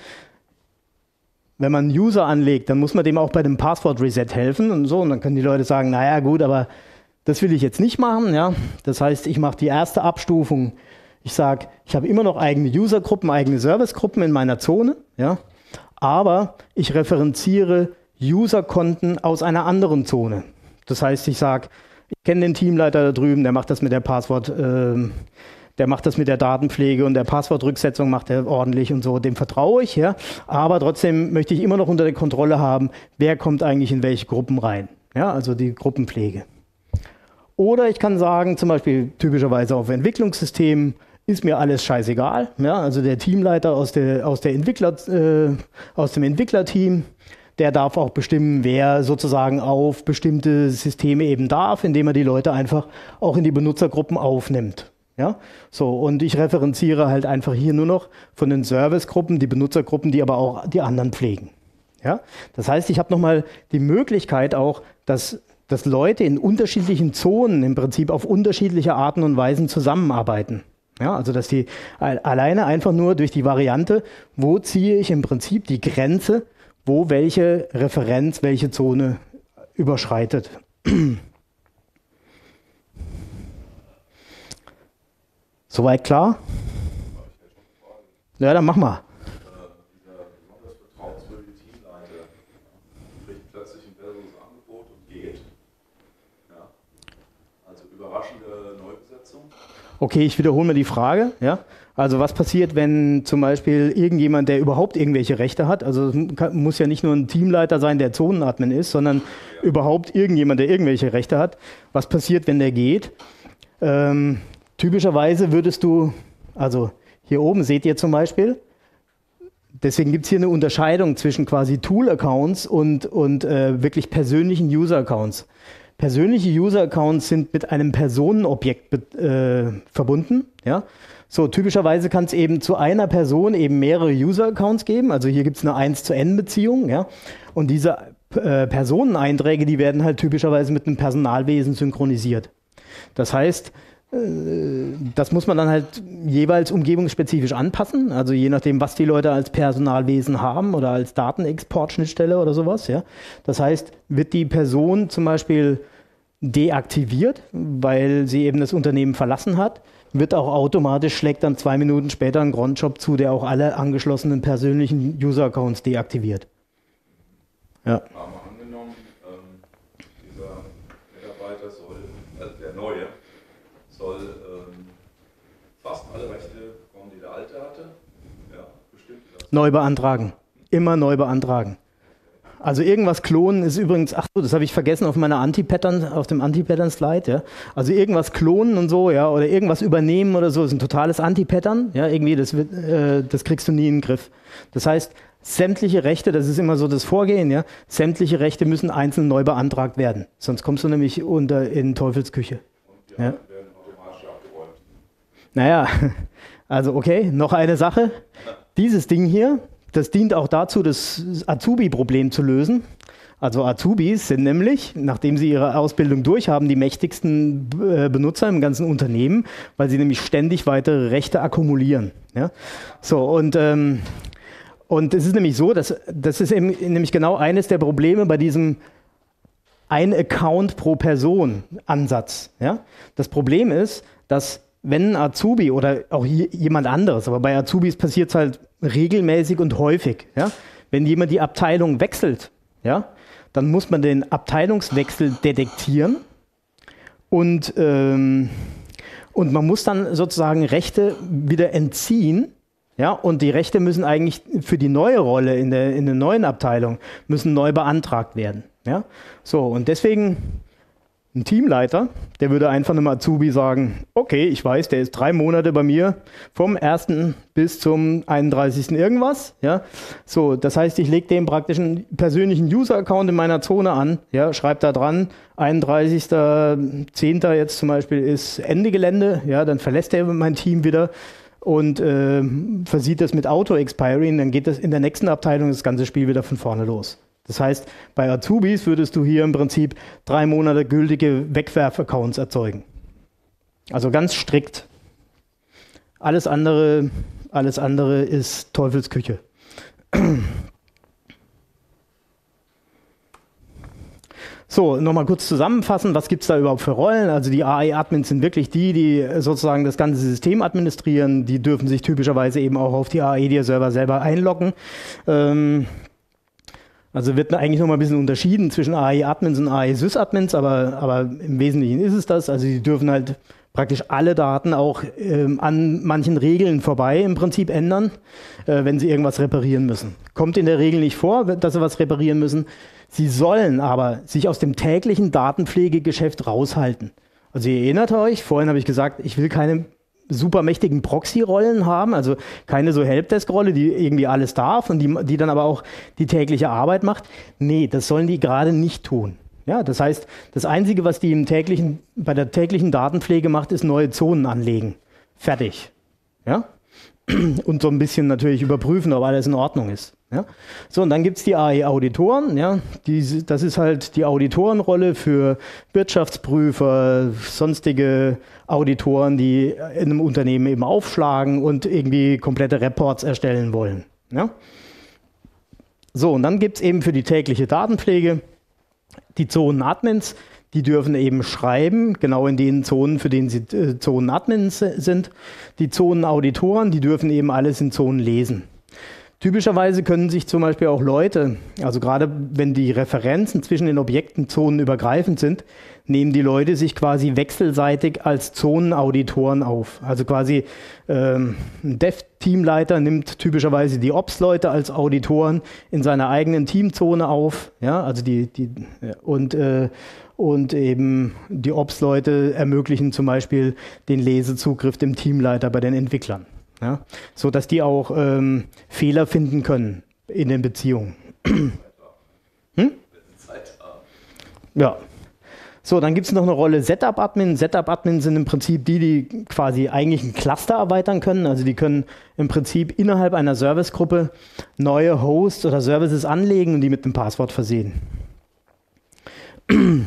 wenn man einen User anlegt, dann muss man dem auch bei dem Passwort-Reset helfen und so. Und dann können die Leute sagen, naja gut, aber das will ich jetzt nicht machen. Ja? Das heißt, ich mache die erste Abstufung. Ich sage, ich habe immer noch eigene Usergruppen, eigene Servicegruppen in meiner Zone, ja? aber ich referenziere Userkonten aus einer anderen Zone. Das heißt, ich sage, ich kenne den Teamleiter da drüben, der macht das mit der Passwort. Äh, der macht das mit der Datenpflege und der Passwortrücksetzung macht er ordentlich und so, dem vertraue ich, ja. Aber trotzdem möchte ich immer noch unter der Kontrolle haben, wer kommt eigentlich in welche Gruppen rein. Ja, also die Gruppenpflege. Oder ich kann sagen, zum Beispiel typischerweise auf Entwicklungssystemen, ist mir alles scheißegal. Ja, also der Teamleiter aus, der, aus, der Entwickler, äh, aus dem Entwicklerteam, der darf auch bestimmen, wer sozusagen auf bestimmte Systeme eben darf, indem er die Leute einfach auch in die Benutzergruppen aufnimmt. Ja, so und ich referenziere halt einfach hier nur noch von den Servicegruppen, die Benutzergruppen, die aber auch die anderen pflegen. Ja, das heißt, ich habe nochmal die Möglichkeit auch, dass, dass Leute in unterschiedlichen Zonen im Prinzip auf unterschiedliche Arten und Weisen zusammenarbeiten. Ja, also dass die alleine einfach nur durch die Variante, wo ziehe ich im Prinzip die Grenze, wo welche Referenz, welche Zone überschreitet. Soweit klar? Ja, dann mach mal. Okay, ich wiederhole mir die Frage. Ja? Also was passiert, wenn zum Beispiel irgendjemand, der überhaupt irgendwelche Rechte hat, also es muss ja nicht nur ein Teamleiter sein, der Zonenadmin ist, sondern ja. überhaupt irgendjemand, der irgendwelche Rechte hat. Was passiert, wenn der geht? Ähm, Typischerweise würdest du, also hier oben seht ihr zum Beispiel, deswegen gibt es hier eine Unterscheidung zwischen quasi Tool-Accounts und, und äh, wirklich persönlichen User-Accounts. Persönliche User-Accounts sind mit einem Personenobjekt äh, verbunden. Ja? So, typischerweise kann es eben zu einer Person eben mehrere User-Accounts geben. Also hier gibt es eine 1 zu N-Beziehung. Ja? Und diese äh, Personeneinträge, die werden halt typischerweise mit einem Personalwesen synchronisiert. Das heißt, das muss man dann halt jeweils umgebungsspezifisch anpassen, also je nachdem, was die Leute als Personalwesen haben oder als Datenexportschnittstelle oder sowas. Ja. Das heißt, wird die Person zum Beispiel deaktiviert, weil sie eben das Unternehmen verlassen hat, wird auch automatisch, schlägt dann zwei Minuten später ein Grondjob zu, der auch alle angeschlossenen persönlichen User-Accounts deaktiviert. Ja. Ähm, dieser Mitarbeiter soll, also der neue, soll fast alle Rechte bekommen, die der Alte hatte? Ja, bestimmt. Neu beantragen. Immer neu beantragen. Also irgendwas klonen ist übrigens, ach so, das habe ich vergessen auf meiner Anti-Pattern, auf dem Anti-Pattern-Slide, ja. Also irgendwas klonen und so, ja, oder irgendwas übernehmen oder so, ist ein totales Anti-Pattern, ja, irgendwie, das, wird, äh, das kriegst du nie in den Griff. Das heißt, sämtliche Rechte, das ist immer so das Vorgehen, ja, sämtliche Rechte müssen einzeln neu beantragt werden. Sonst kommst du nämlich unter in Teufelsküche. Ja. Naja, also okay, noch eine Sache. Dieses Ding hier, das dient auch dazu, das Azubi-Problem zu lösen. Also Azubis sind nämlich, nachdem sie ihre Ausbildung durchhaben, die mächtigsten äh, Benutzer im ganzen Unternehmen, weil sie nämlich ständig weitere Rechte akkumulieren. Ja? So, und, ähm, und es ist nämlich so, dass das ist eben nämlich genau eines der Probleme bei diesem ein Account pro Person Ansatz. Ja? Das Problem ist, dass wenn ein Azubi oder auch jemand anderes, aber bei Azubis passiert es halt regelmäßig und häufig, ja? wenn jemand die Abteilung wechselt, ja, dann muss man den Abteilungswechsel detektieren und, ähm, und man muss dann sozusagen Rechte wieder entziehen. Ja, und die Rechte müssen eigentlich für die neue Rolle in der, in der neuen Abteilung müssen neu beantragt werden. Ja? So, und deswegen ein Teamleiter, der würde einfach einem Azubi sagen, okay, ich weiß, der ist drei Monate bei mir, vom 1. bis zum 31. irgendwas. Ja? So, das heißt, ich lege dem praktisch einen persönlichen User-Account in meiner Zone an, ja, schreibe da dran, 31.10. jetzt zum Beispiel ist Ende Gelände, ja, dann verlässt er mein Team wieder und äh, versieht das mit Auto-Expiry und dann geht das in der nächsten Abteilung das ganze Spiel wieder von vorne los. Das heißt, bei Azubis würdest du hier im Prinzip drei Monate gültige Wegwerf-Accounts erzeugen. Also ganz strikt. Alles andere, alles andere ist Teufelsküche. So, nochmal kurz zusammenfassen, was gibt es da überhaupt für Rollen? Also die AI-Admins sind wirklich die, die sozusagen das ganze System administrieren. Die dürfen sich typischerweise eben auch auf die AI-Server selber einloggen. Ähm, also wird eigentlich noch mal ein bisschen unterschieden zwischen AI-Admins und AI-Sys-Admins, aber, aber im Wesentlichen ist es das. Also die dürfen halt praktisch alle Daten auch ähm, an manchen Regeln vorbei im Prinzip ändern, äh, wenn sie irgendwas reparieren müssen. Kommt in der Regel nicht vor, dass sie was reparieren müssen. Sie sollen aber sich aus dem täglichen Datenpflegegeschäft raushalten. Also ihr erinnert euch, vorhin habe ich gesagt, ich will keine super mächtigen Proxy-Rollen haben, also keine so Helpdesk-Rolle, die irgendwie alles darf und die, die dann aber auch die tägliche Arbeit macht. Nee, das sollen die gerade nicht tun. Ja, das heißt, das Einzige, was die im täglichen, bei der täglichen Datenpflege macht, ist neue Zonen anlegen. Fertig. Ja? Und so ein bisschen natürlich überprüfen, ob alles in Ordnung ist. Ja? So, und dann gibt es die AI-Auditoren. Ja? Die, das ist halt die Auditorenrolle für Wirtschaftsprüfer, sonstige Auditoren, die in einem Unternehmen eben aufschlagen und irgendwie komplette Reports erstellen wollen. Ja? So, und dann gibt es eben für die tägliche Datenpflege die Zonen-Admins, die dürfen eben schreiben, genau in den Zonen, für denen sie äh, Zonen-Admins sind. Die Zonen-Auditoren, die dürfen eben alles in Zonen lesen. Typischerweise können sich zum Beispiel auch Leute, also gerade wenn die Referenzen zwischen den Objekten zonenübergreifend sind, nehmen die Leute sich quasi wechselseitig als Zonenauditoren auf. Also quasi ähm, ein Dev-Teamleiter nimmt typischerweise die Ops-Leute als Auditoren in seiner eigenen Teamzone auf. Ja, also die, die und äh, und eben die Ops-Leute ermöglichen zum Beispiel den Lesezugriff dem Teamleiter bei den Entwicklern ja? so dass die auch ähm, Fehler finden können in den Beziehungen. hm? Ja. So, dann gibt es noch eine Rolle Setup-Admin. Setup-Admin sind im Prinzip die, die quasi eigentlich ein Cluster erweitern können. Also die können im Prinzip innerhalb einer Servicegruppe neue Hosts oder Services anlegen und die mit einem Passwort versehen.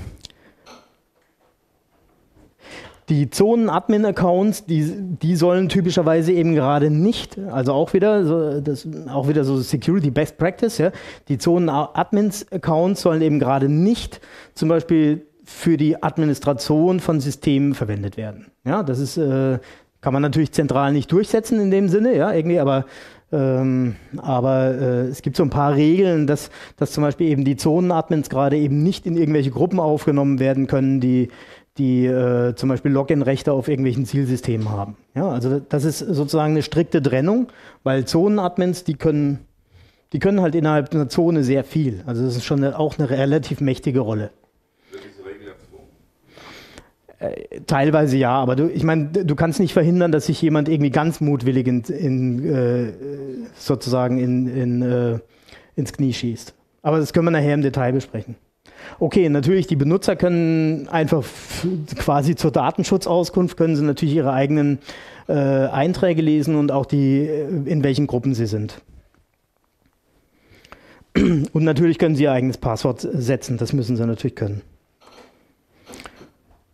Die Zonen-Admin-Accounts, die, die sollen typischerweise eben gerade nicht, also auch wieder so, das, auch wieder so Security Best Practice, ja, die Zonen-Admins-Accounts sollen eben gerade nicht zum Beispiel für die Administration von Systemen verwendet werden. Ja, das ist, äh, kann man natürlich zentral nicht durchsetzen in dem Sinne, ja, irgendwie, aber ähm, aber äh, es gibt so ein paar Regeln, dass, dass zum Beispiel eben die Zonen-Admins gerade eben nicht in irgendwelche Gruppen aufgenommen werden können, die die äh, zum Beispiel Login-Rechte auf irgendwelchen Zielsystemen haben. Ja, also das ist sozusagen eine strikte Trennung, weil Zonen-Admins, die können, die können halt innerhalb einer Zone sehr viel. Also das ist schon eine, auch eine relativ mächtige Rolle. Äh, teilweise ja, aber du, ich meine, du kannst nicht verhindern, dass sich jemand irgendwie ganz mutwillig in, in äh, sozusagen in, in, äh, ins Knie schießt. Aber das können wir nachher im Detail besprechen. Okay, natürlich, die Benutzer können einfach quasi zur Datenschutzauskunft, können sie natürlich ihre eigenen äh, Einträge lesen und auch die, äh, in welchen Gruppen sie sind. Und natürlich können sie ihr eigenes Passwort setzen, das müssen sie natürlich können.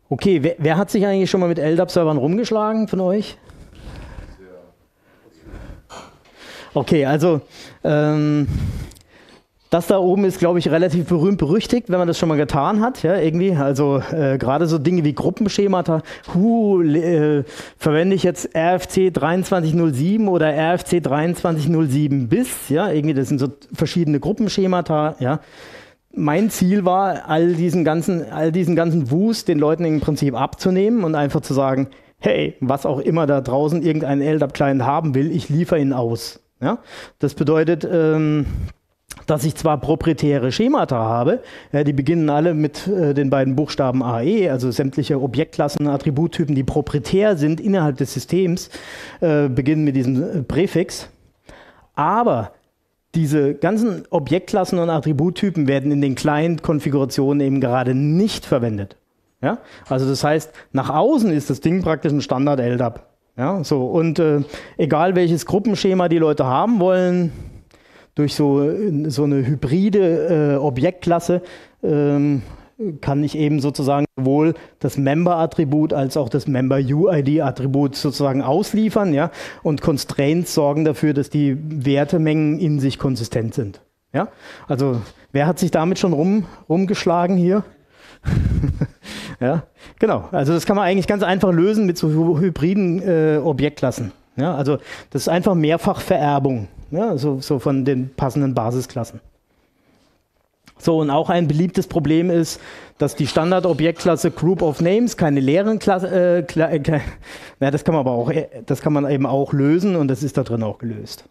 Okay, wer, wer, hat sich eigentlich schon mal mit LDAP-Servern rumgeschlagen von euch? Okay, also ähm, das da oben ist, glaube ich, relativ berühmt berüchtigt, wenn man das schon mal getan hat, ja, irgendwie. Also äh, gerade so Dinge wie Gruppenschemata, hu, äh, verwende ich jetzt RFC 2307 oder RFC 2307 bis, ja, irgendwie, das sind so verschiedene Gruppenschemata, ja mein Ziel war, all diesen ganzen, all diesen ganzen Wust den Leuten im Prinzip abzunehmen und einfach zu sagen, hey, was auch immer da draußen irgendein LDAP-Client haben will, ich liefere ihn aus. Ja? Das bedeutet, ähm, dass ich zwar proprietäre Schemata habe, ja, die beginnen alle mit äh, den beiden Buchstaben AE, also sämtliche Objektklassen, Attributtypen, die proprietär sind innerhalb des Systems, äh, beginnen mit diesem äh, Präfix. Aber diese ganzen Objektklassen und Attributtypen werden in den Client-Konfigurationen eben gerade nicht verwendet. Ja? Also das heißt, nach außen ist das Ding praktisch ein Standard LDAP. Ja, so. Und äh, egal welches Gruppenschema die Leute haben wollen, durch so, so eine hybride äh, Objektklasse ähm, kann ich eben sozusagen sowohl das Member-Attribut als auch das Member-UID-Attribut sozusagen ausliefern, ja, und Constraints sorgen dafür, dass die Wertemengen in sich konsistent sind. Ja, also wer hat sich damit schon rum, rumgeschlagen hier? ja, genau. Also das kann man eigentlich ganz einfach lösen mit so hybriden äh, Objektklassen. Ja, also das ist einfach Mehrfachvererbung, ja, so, so von den passenden Basisklassen. So, und auch ein beliebtes Problem ist, dass die Standardobjektklasse Group of Names keine leeren Klasse, äh, äh, na, das kann man aber auch, äh, das kann man eben auch lösen und das ist da drin auch gelöst.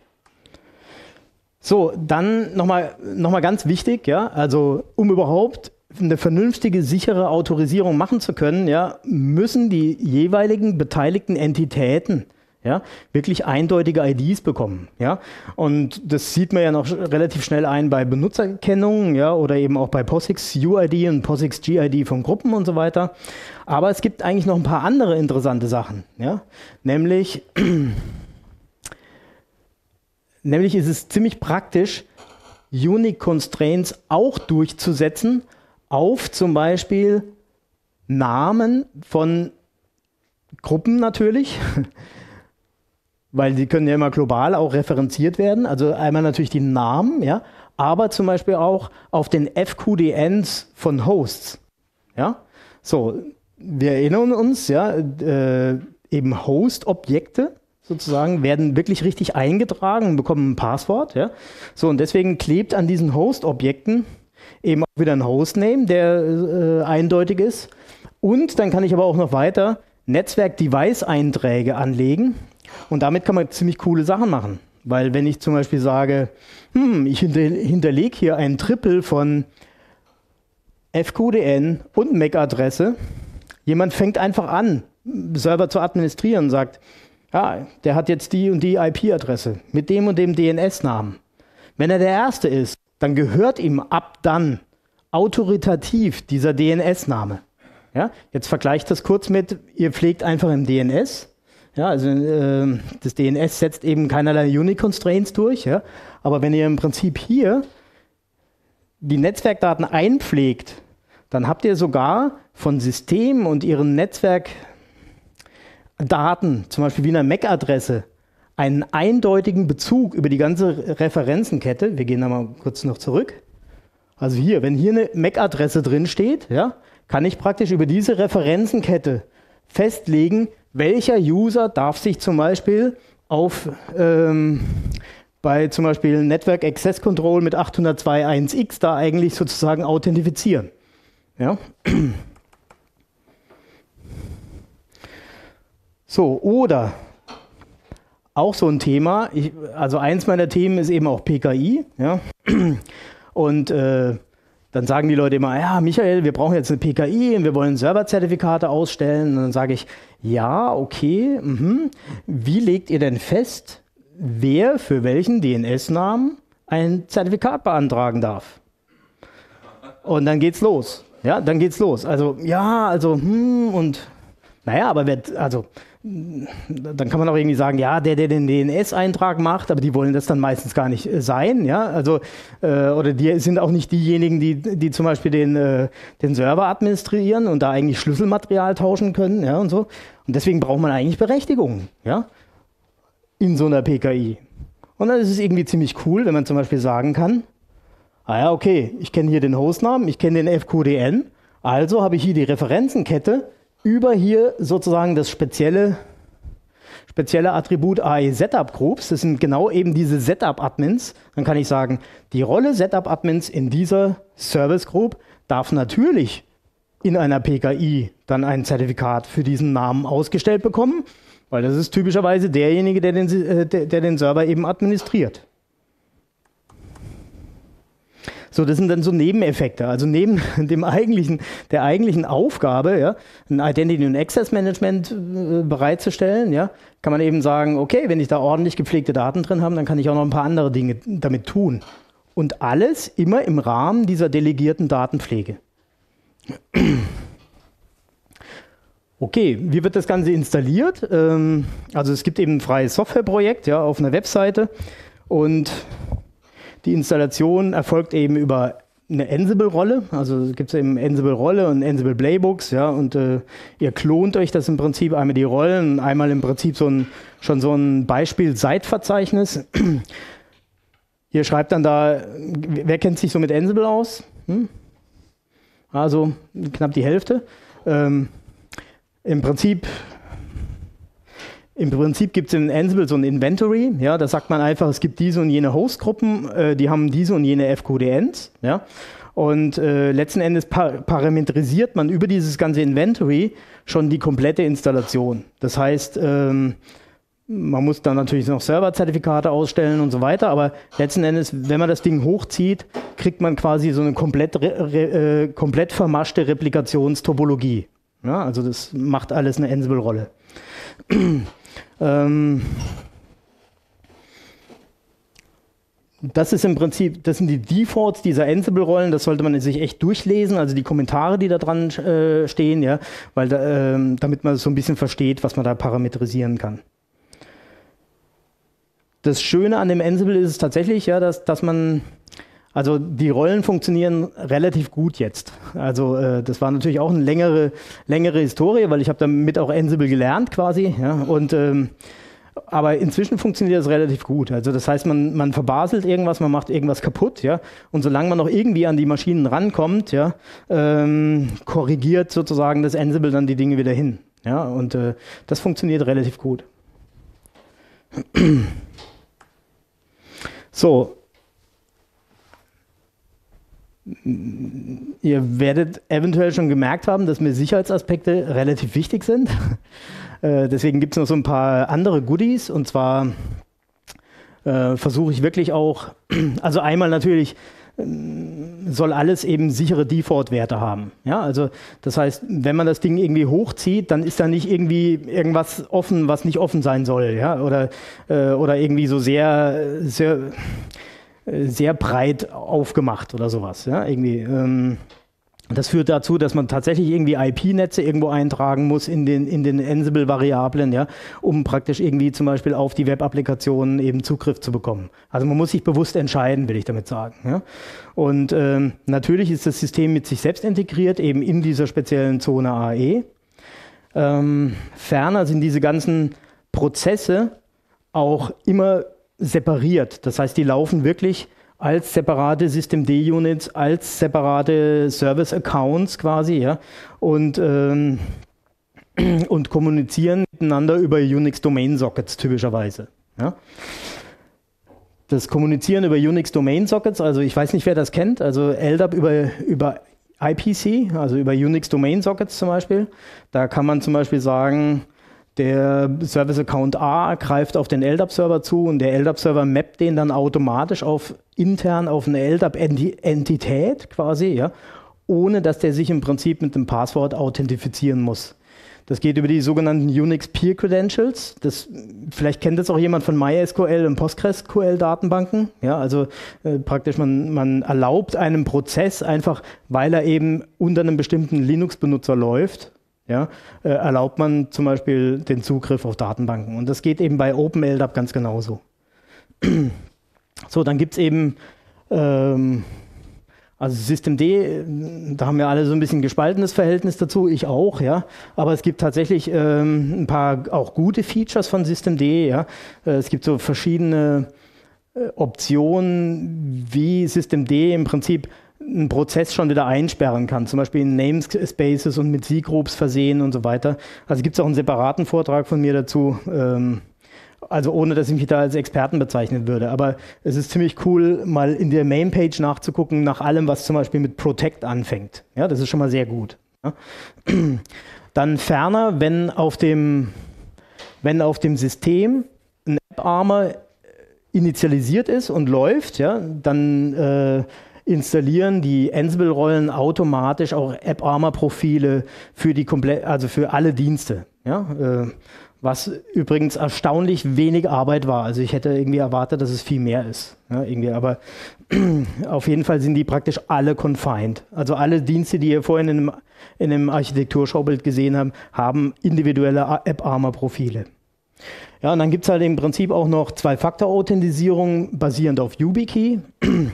So, dann nochmal noch mal ganz wichtig, ja, also um überhaupt eine vernünftige, sichere Autorisierung machen zu können, ja, müssen die jeweiligen beteiligten Entitäten ja, wirklich eindeutige IDs bekommen. Ja? Und das sieht man ja noch relativ schnell ein bei Benutzerkennung ja, oder eben auch bei POSIX UID und POSIX GID von Gruppen und so weiter. Aber es gibt eigentlich noch ein paar andere interessante Sachen. Ja? Nämlich, nämlich ist es ziemlich praktisch, Unique Constraints auch durchzusetzen auf zum Beispiel Namen von Gruppen natürlich weil die können ja immer global auch referenziert werden. Also einmal natürlich die Namen, ja, aber zum Beispiel auch auf den FQDNs von Hosts. Ja, so, wir erinnern uns, ja, äh, eben Host-Objekte sozusagen werden wirklich richtig eingetragen und bekommen ein Passwort. Ja? So, und deswegen klebt an diesen Host-Objekten eben auch wieder ein Hostname, der äh, eindeutig ist. Und dann kann ich aber auch noch weiter Netzwerk-Device-Einträge anlegen. Und damit kann man ziemlich coole Sachen machen. Weil wenn ich zum Beispiel sage, hm, ich hinter, hinterlege hier ein Triple von FQDN und MAC-Adresse, jemand fängt einfach an, Server zu administrieren und sagt, ja, der hat jetzt die und die IP-Adresse mit dem und dem DNS-Namen. Wenn er der Erste ist, dann gehört ihm ab dann autoritativ dieser DNS-Name. Ja, jetzt vergleicht das kurz mit, ihr pflegt einfach im DNS ja, also äh, das DNS setzt eben keinerlei Unique-Constraints durch, ja? aber wenn ihr im Prinzip hier die Netzwerkdaten einpflegt, dann habt ihr sogar von Systemen und ihren Netzwerkdaten, zum Beispiel wie einer MAC-Adresse, einen eindeutigen Bezug über die ganze Referenzenkette. Wir gehen da mal kurz noch zurück. Also hier, wenn hier eine MAC-Adresse drin steht, ja, kann ich praktisch über diese Referenzenkette festlegen, welcher User darf sich zum Beispiel auf ähm, bei zum Beispiel Network Access Control mit 802.1x da eigentlich sozusagen authentifizieren. Ja. So, oder auch so ein Thema, ich, also eins meiner Themen ist eben auch PKI. Ja. Und äh, dann sagen die Leute immer, ja, Michael, wir brauchen jetzt eine PKI und wir wollen Serverzertifikate ausstellen. Und dann sage ich, ja, okay, mh. wie legt ihr denn fest, wer für welchen DNS-Namen ein Zertifikat beantragen darf? Und dann geht's los. Ja, dann geht's los. Also, ja, also, hm, und naja, aber wer, also, dann kann man auch irgendwie sagen, ja, der, der den DNS-Eintrag macht, aber die wollen das dann meistens gar nicht äh, sein, ja, also, äh, oder die sind auch nicht diejenigen, die, die zum Beispiel den, äh, den Server administrieren und da eigentlich Schlüsselmaterial tauschen können, ja, und so. Und deswegen braucht man eigentlich Berechtigung, ja, in so einer PKI. Und dann ist es irgendwie ziemlich cool, wenn man zum Beispiel sagen kann, ah ja, okay, ich kenne hier den Hostnamen, ich kenne den FQDN, also habe ich hier die Referenzenkette, über hier sozusagen das spezielle, spezielle Attribut AE Setup Groups. Das sind genau eben diese Setup Admins. Dann kann ich sagen, die Rolle Setup Admins in dieser Service Group darf natürlich in einer PKI dann ein Zertifikat für diesen Namen ausgestellt bekommen, weil das ist typischerweise derjenige, der den, äh, der, der den Server eben administriert. So, das sind dann so Nebeneffekte. Also neben dem eigentlichen, der eigentlichen Aufgabe, ja, ein Identity und Access Management äh, bereitzustellen, ja, kann man eben sagen, okay, wenn ich da ordentlich gepflegte Daten drin habe, dann kann ich auch noch ein paar andere Dinge damit tun. Und alles immer im Rahmen dieser delegierten Datenpflege. Okay, wie wird das Ganze installiert? Ähm, also es gibt eben ein freies Softwareprojekt ja, auf einer Webseite und die Installation erfolgt eben über eine Ansible-Rolle, also gibt es eben Ansible-Rolle und Ansible-Playbooks, ja, und äh, ihr klont euch das im Prinzip einmal die Rollen, einmal im Prinzip so ein, schon so ein Beispiel-Seitverzeichnis. ihr schreibt dann da, wer kennt sich so mit Ansible aus? Hm? Also knapp die Hälfte. Ähm, Im Prinzip im Prinzip gibt es in Ansible so ein Inventory, ja, da sagt man einfach, es gibt diese und jene Hostgruppen, äh, die haben diese und jene FQDNs, ja, und äh, letzten Endes par parametrisiert man über dieses ganze Inventory schon die komplette Installation. Das heißt, ähm, man muss dann natürlich noch Serverzertifikate ausstellen und so weiter, aber letzten Endes, wenn man das Ding hochzieht, kriegt man quasi so eine komplett, äh, komplett vermaschte Replikationstopologie. Ja, also das macht alles eine Ansible-Rolle. Ähm, das ist im Prinzip, das sind die Defaults dieser Ansible-Rollen, das sollte man sich echt durchlesen, also die Kommentare, die da dran äh, stehen, ja, weil da, äh, damit man so ein bisschen versteht, was man da parametrisieren kann. Das Schöne an dem Ansible ist es tatsächlich, ja, dass, dass man also die Rollen funktionieren relativ gut jetzt. Also äh, das war natürlich auch eine längere, längere Historie, weil ich habe damit auch Ansible gelernt quasi. Ja, und ähm, aber inzwischen funktioniert das relativ gut. Also das heißt, man, man verbaselt irgendwas, man macht irgendwas kaputt, ja. Und solange man noch irgendwie an die Maschinen rankommt, ja, ähm, korrigiert sozusagen das Ansible dann die Dinge wieder hin. Ja, und äh, das funktioniert relativ gut. So, Ihr werdet eventuell schon gemerkt haben, dass mir Sicherheitsaspekte relativ wichtig sind. Äh, deswegen gibt es noch so ein paar andere Goodies. Und zwar äh, versuche ich wirklich auch, also einmal natürlich äh, soll alles eben sichere Default-Werte haben. Ja, also das heißt, wenn man das Ding irgendwie hochzieht, dann ist da nicht irgendwie irgendwas offen, was nicht offen sein soll, ja, oder, äh, oder irgendwie so sehr, sehr sehr breit aufgemacht oder sowas. Ja, irgendwie. Ähm, das führt dazu, dass man tatsächlich irgendwie IP-Netze irgendwo eintragen muss in den, in den Ansible-Variablen, ja, um praktisch irgendwie zum Beispiel auf die Web-Applikationen eben Zugriff zu bekommen. Also man muss sich bewusst entscheiden, will ich damit sagen. Ja. Und ähm, natürlich ist das System mit sich selbst integriert, eben in dieser speziellen Zone AE. Ähm, ferner sind diese ganzen Prozesse auch immer separiert. Das heißt, die laufen wirklich als separate Systemd-Units, als separate Service-Accounts quasi, ja, und, ähm, und kommunizieren miteinander über Unix-Domain-Sockets typischerweise. Ja. Das Kommunizieren über Unix-Domain-Sockets, also ich weiß nicht, wer das kennt, also LDAP über, über IPC, also über Unix-Domain-Sockets zum Beispiel, da kann man zum Beispiel sagen, Der Service Account A greift auf den LDAP-Server zu und der LDAP-Server mappt den dann automatisch auf intern auf eine LDAP-Entität quasi, ja, ohne dass der sich im Prinzip mit dem Passwort authentifizieren muss. Das geht über die sogenannten Unix Peer Credentials. Das, vielleicht kennt das auch jemand von MySQL und PostgreSQL Datenbanken. Ja, also äh, praktisch man, man erlaubt einem Prozess einfach, weil er eben unter einem bestimmten Linux-Benutzer läuft, ja, äh, erlaubt man zum Beispiel den Zugriff auf Datenbanken. Und das geht eben bei OpenLDAP ganz genauso. so, dann gibt es eben ähm, also Systemd, da haben wir alle so ein bisschen gespaltenes Verhältnis dazu, ich auch, ja. Aber es gibt tatsächlich ähm, ein paar auch gute Features von Systemd, ja. Äh, es gibt so verschiedene äh, Optionen, wie Systemd im Prinzip einen Prozess schon wieder einsperren kann, zum Beispiel in Namespaces und mit C-Groups versehen und so weiter. Also gibt es auch einen separaten Vortrag von mir dazu. Ähm, also ohne, dass ich mich da als Experten bezeichnen würde. Aber es ist ziemlich cool, mal in der Mainpage nachzugucken nach allem, was zum Beispiel mit Protect anfängt. Ja, das ist schon mal sehr gut. Ja. Dann ferner, wenn auf dem, wenn auf dem System ein App-Armor initialisiert ist und läuft, ja, dann äh, installieren die Ansible-Rollen automatisch auch App-Armor-Profile für die komplett, also für alle Dienste. Ja, äh, was übrigens erstaunlich wenig Arbeit war. Also ich hätte irgendwie erwartet, dass es viel mehr ist. Ja, irgendwie. Aber auf jeden Fall sind die praktisch alle confined. Also alle Dienste, die ihr vorhin in einem, in einem Architekturschaubild gesehen habt, haben individuelle App-Armor-Profile. Ja, und dann gibt es halt im Prinzip auch noch Zwei-Faktor-Authentisierung basierend auf YubiKey.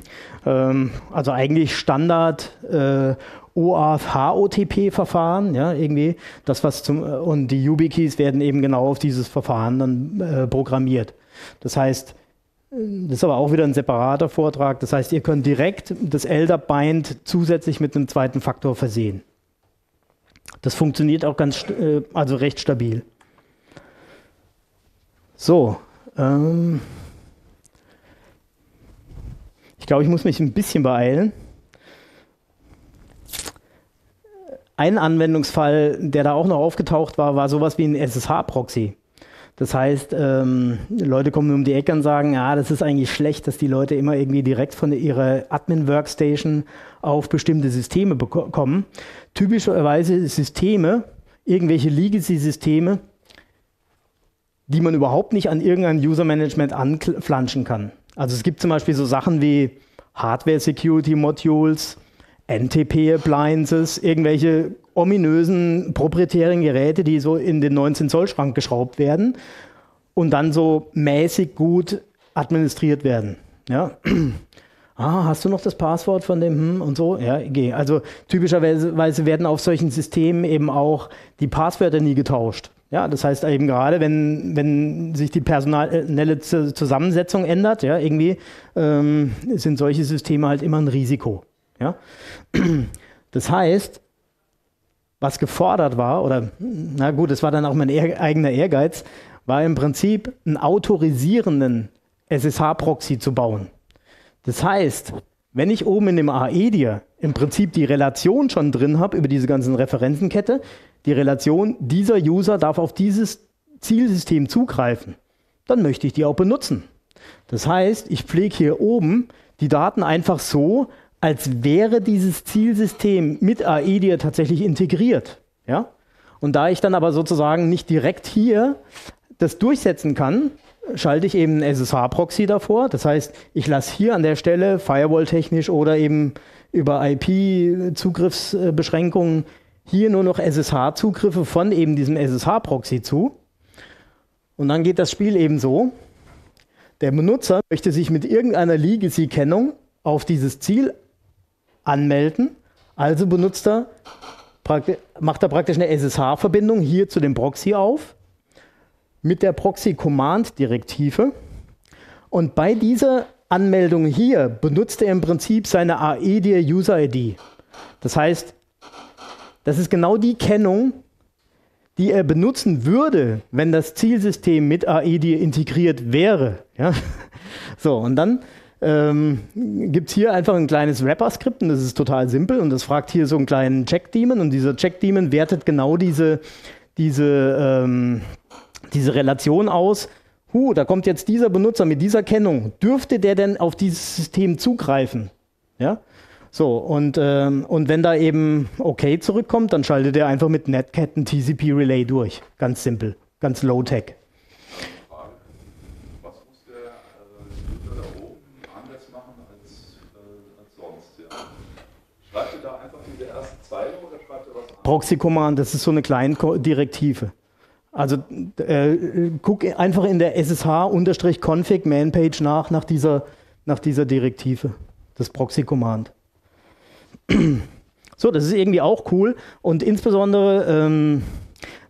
ähm, also eigentlich Standard äh, OAuth-HOTP-Verfahren, ja, irgendwie. Das, was zum, und die YubiKeys werden eben genau auf dieses Verfahren dann äh, programmiert. Das heißt, das ist aber auch wieder ein separater Vortrag. Das heißt, ihr könnt direkt das LDAP-Bind zusätzlich mit einem zweiten Faktor versehen. Das funktioniert auch ganz, äh, also recht stabil. So, ähm ich glaube, ich muss mich ein bisschen beeilen. Ein Anwendungsfall, der da auch noch aufgetaucht war, war sowas wie ein SSH-Proxy. Das heißt, ähm, Leute kommen um die Ecke und sagen, ja, das ist eigentlich schlecht, dass die Leute immer irgendwie direkt von ihrer Admin-Workstation auf bestimmte Systeme kommen. Typischerweise Systeme, irgendwelche Legacy-Systeme, die man überhaupt nicht an irgendein User-Management anflanschen kann. Also es gibt zum Beispiel so Sachen wie Hardware-Security-Modules, NTP-Appliances, irgendwelche ominösen proprietären Geräte, die so in den 19-Zoll-Schrank geschraubt werden und dann so mäßig gut administriert werden. Ja. Ah, hast du noch das Passwort von dem hm und so? Ja, geh. Also typischerweise werden auf solchen Systemen eben auch die Passwörter nie getauscht. Ja, das heißt eben gerade, wenn, wenn sich die personelle Zusammensetzung ändert, ja, irgendwie ähm, sind solche Systeme halt immer ein Risiko. Ja? Das heißt, was gefordert war, oder na gut, es war dann auch mein eigener Ehrgeiz, war im Prinzip einen autorisierenden SSH-Proxy zu bauen. Das heißt, wenn ich oben in dem AEDIA im Prinzip die Relation schon drin habe über diese ganzen Referenzenkette, die Relation, dieser User darf auf dieses Zielsystem zugreifen, dann möchte ich die auch benutzen. Das heißt, ich pflege hier oben die Daten einfach so, als wäre dieses Zielsystem mit AEDIA tatsächlich integriert. Ja? Und da ich dann aber sozusagen nicht direkt hier das durchsetzen kann, schalte ich eben einen SSH-Proxy davor. Das heißt, ich lasse hier an der Stelle Firewall-technisch oder eben über IP-Zugriffsbeschränkungen hier nur noch SSH-Zugriffe von eben diesem SSH-Proxy zu. Und dann geht das Spiel eben so. Der Benutzer möchte sich mit irgendeiner Legacy-Kennung auf dieses Ziel anmelden. Also benutzt er, macht er praktisch eine SSH-Verbindung hier zu dem Proxy auf mit der Proxy-Command-Direktive. Und bei dieser Anmeldung hier benutzt er im Prinzip seine AEDIA User ID. Das heißt, das ist genau die Kennung, die er benutzen würde, wenn das Zielsystem mit AEDIA integriert wäre. Ja? So, und dann ähm, gibt es hier einfach ein kleines Wrapper-Skript und das ist total simpel und das fragt hier so einen kleinen Check-Daemon und dieser Check-Daemon wertet genau diese, diese, ähm, diese Relation aus, huh, da kommt jetzt dieser Benutzer mit dieser Kennung, dürfte der denn auf dieses System zugreifen? Ja? So, und, ähm, und wenn da eben OK zurückkommt, dann schaltet er einfach mit Netcat ein TCP Relay durch. Ganz simpel, ganz low-tech. Was muss der User da oben anders machen als, äh, als sonst? Ja? Schreibt er da einfach diese erste Zeile oder schreibt er was anderes? Proxy Command, das ist so eine kleine Direktive. Also äh, guck einfach in der SSH-config Manpage nach, nach dieser, nach dieser Direktive, das Proxy-Command. So, das ist irgendwie auch cool. Und insbesondere ähm,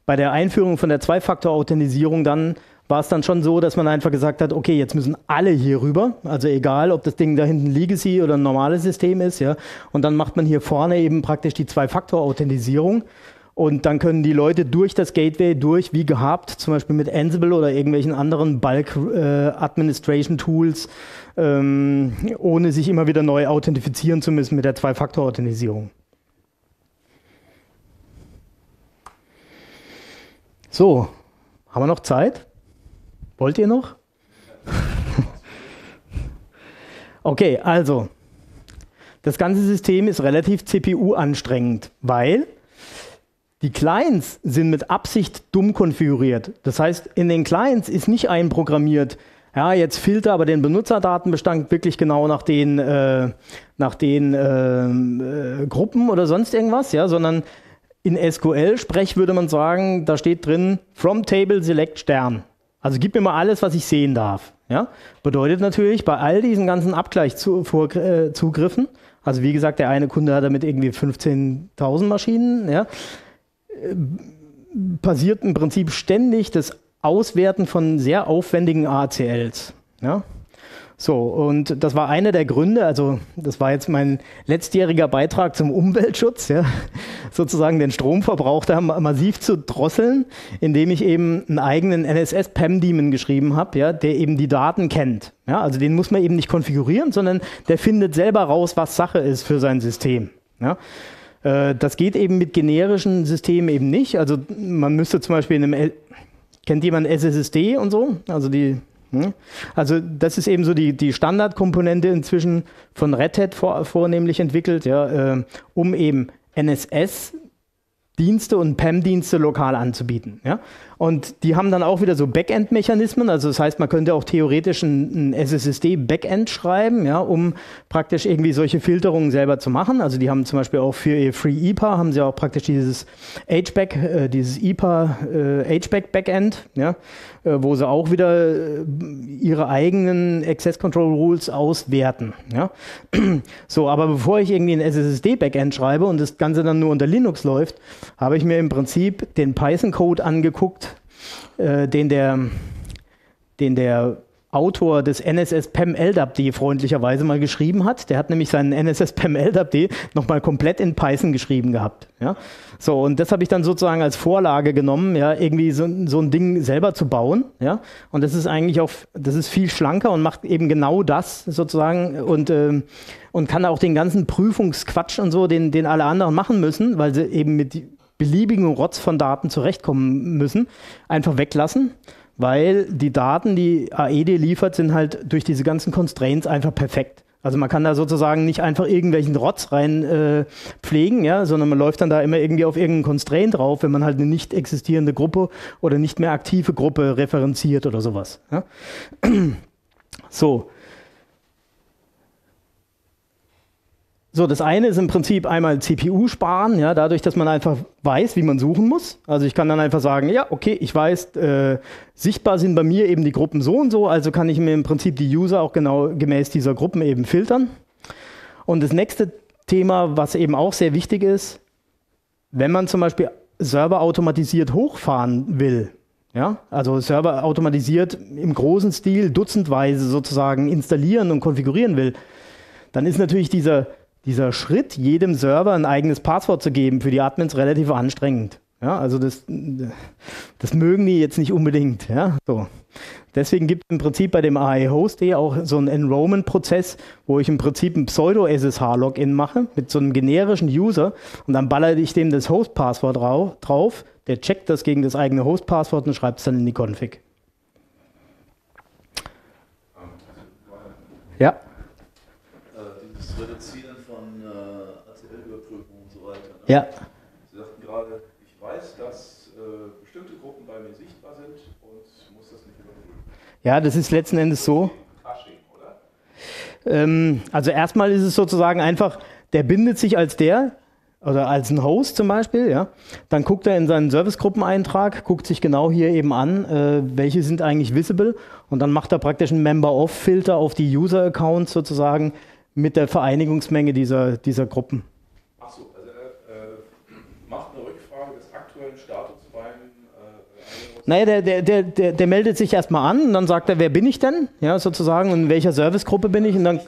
bei der Einführung von der Zwei-Faktor-Authentisierung dann war es dann schon so, dass man einfach gesagt hat, okay, jetzt müssen alle hier rüber, also egal, ob das Ding da hinten Legacy oder ein normales System ist, ja, und dann macht man hier vorne eben praktisch die Zwei-Faktor-Authentisierung und dann können die Leute durch das Gateway durch, wie gehabt, zum Beispiel mit Ansible oder irgendwelchen anderen Bulk äh, Administration Tools, ähm, ohne sich immer wieder neu authentifizieren zu müssen mit der Zwei-Faktor-Authentisierung. So, haben wir noch Zeit? Wollt ihr noch? okay, also, das ganze System ist relativ CPU-anstrengend, weil die Clients sind mit Absicht dumm konfiguriert. Das heißt, in den Clients ist nicht einprogrammiert, ja, jetzt filter aber den Benutzerdatenbestand wirklich genau nach den, äh, nach den äh, äh, Gruppen oder sonst irgendwas, ja, sondern in SQL-Sprech würde man sagen, da steht drin, from table select Stern. Also gib mir mal alles, was ich sehen darf. Ja? Bedeutet natürlich, bei all diesen ganzen Abgleichzugriffen, äh, also wie gesagt, der eine Kunde hat damit irgendwie 15.000 Maschinen, ja, passiert im Prinzip ständig das Auswerten von sehr aufwendigen ACLs. Ja? So, und das war einer der Gründe, also das war jetzt mein letztjähriger Beitrag zum Umweltschutz, ja, sozusagen den Stromverbrauch da massiv zu drosseln, indem ich eben einen eigenen NSS-PAM-Daemon geschrieben habe, ja, der eben die Daten kennt. Ja, also den muss man eben nicht konfigurieren, sondern der findet selber raus, was Sache ist für sein System. Ja. Äh, das geht eben mit generischen Systemen eben nicht. Also man müsste zum Beispiel in einem, L kennt jemand SSD und so? Also die, hm? also das ist eben so die, die Standardkomponente inzwischen von Red Hat vor, vornehmlich entwickelt, ja, äh, um eben NSS Dienste und PAM-Dienste lokal anzubieten. Ja? Und die haben dann auch wieder so Backend-Mechanismen. Also das heißt, man könnte auch theoretisch ein, ein SSD-Backend schreiben, ja, um praktisch irgendwie solche Filterungen selber zu machen. Also die haben zum Beispiel auch für ihr Free EPA haben sie auch praktisch dieses HBack, äh, dieses EPA äh, HBack-Backend, ja, äh, wo sie auch wieder äh, ihre eigenen Access Control Rules auswerten. Ja. so, aber bevor ich irgendwie ein SSD-Backend schreibe und das Ganze dann nur unter Linux läuft, habe ich mir im Prinzip den Python-Code angeguckt, äh, den, der, den der Autor des NSS PEM LDAPD freundlicherweise mal geschrieben hat. Der hat nämlich seinen NSS PEM LDAPD nochmal komplett in Python geschrieben gehabt. Ja? So, und das habe ich dann sozusagen als Vorlage genommen, ja, irgendwie so, so ein Ding selber zu bauen. Ja? Und das ist eigentlich auch, das ist viel schlanker und macht eben genau das sozusagen und, äh, und kann auch den ganzen Prüfungsquatsch und so, den, den alle anderen machen müssen, weil sie eben mit beliebigen Rotz von Daten zurechtkommen müssen, einfach weglassen, weil die Daten, die AED liefert, sind halt durch diese ganzen Constraints einfach perfekt. Also man kann da sozusagen nicht einfach irgendwelchen Rotz rein äh, pflegen, ja, sondern man läuft dann da immer irgendwie auf irgendeinen Constraint drauf, wenn man halt eine nicht existierende Gruppe oder nicht mehr aktive Gruppe referenziert oder sowas. Ja. So, So, das eine ist im Prinzip einmal CPU sparen, ja, dadurch, dass man einfach weiß, wie man suchen muss. Also ich kann dann einfach sagen, ja, okay, ich weiß, äh, sichtbar sind bei mir eben die Gruppen so und so, also kann ich mir im Prinzip die User auch genau gemäß dieser Gruppen eben filtern. Und das nächste Thema, was eben auch sehr wichtig ist, wenn man zum Beispiel Server automatisiert hochfahren will, ja, also Server automatisiert im großen Stil dutzendweise sozusagen installieren und konfigurieren will, dann ist natürlich dieser dieser Schritt, jedem Server ein eigenes Passwort zu geben für die Admins relativ anstrengend. Ja, also das, das mögen die jetzt nicht unbedingt. Ja, so. Deswegen gibt es im Prinzip bei dem AI Host auch so einen Enrollment-Prozess, wo ich im Prinzip ein Pseudo-SSH-Login mache mit so einem generischen User und dann ballere ich dem das Host-Passwort drauf. Der checkt das gegen das eigene Host-Passwort und schreibt es dann in die Config. Ja. Äh, dieses Reduzieren von äh, ACL-Überprüfungen und so weiter. Ne? Ja. Sie sagten gerade, ich weiß, dass äh, bestimmte Gruppen bei mir sichtbar sind und muss das nicht überprüfen. Ja, das ist letzten Endes so. Caching, oder? Ähm, also erstmal ist es sozusagen einfach, der bindet sich als der oder als ein Host zum Beispiel, ja. Dann guckt er in seinen Servicegruppeneintrag, guckt sich genau hier eben an, äh, welche sind eigentlich visible und dann macht er praktisch einen Member-Off-Filter auf die User-Accounts sozusagen mit der Vereinigungsmenge dieser, dieser Gruppen. Achso, also er äh, macht eine Rückfrage des aktuellen Status beim äh, Naja, der, der, der, der, der meldet sich erstmal an und dann sagt er, wer bin ich denn? Ja, sozusagen, und in welcher Servicegruppe bin ich? Und dann.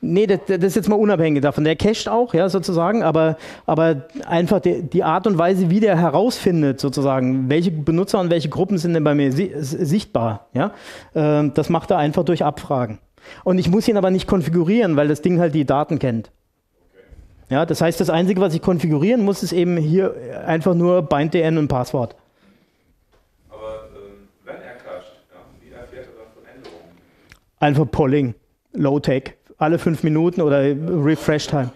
Nee, das, das ist jetzt mal unabhängig davon. Der cached auch, ja, sozusagen, aber, aber einfach die, die Art und Weise, wie der herausfindet, sozusagen, welche Benutzer und welche Gruppen sind denn bei mir si sichtbar, ja, äh, das macht er einfach durch Abfragen. Und ich muss ihn aber nicht konfigurieren, weil das Ding halt die Daten kennt. Ja, das heißt, das Einzige, was ich konfigurieren muss, ist eben hier einfach nur BindDN und Passwort. Aber ähm, wenn er cacht, ja, wie erfährt er dann von Änderungen? Einfach Polling, Low-Tech, alle fünf Minuten oder Refresh-Time.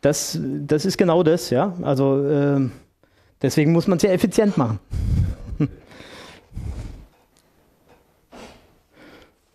Das, das ist genau das, ja. Also ähm, deswegen muss man es ja effizient machen.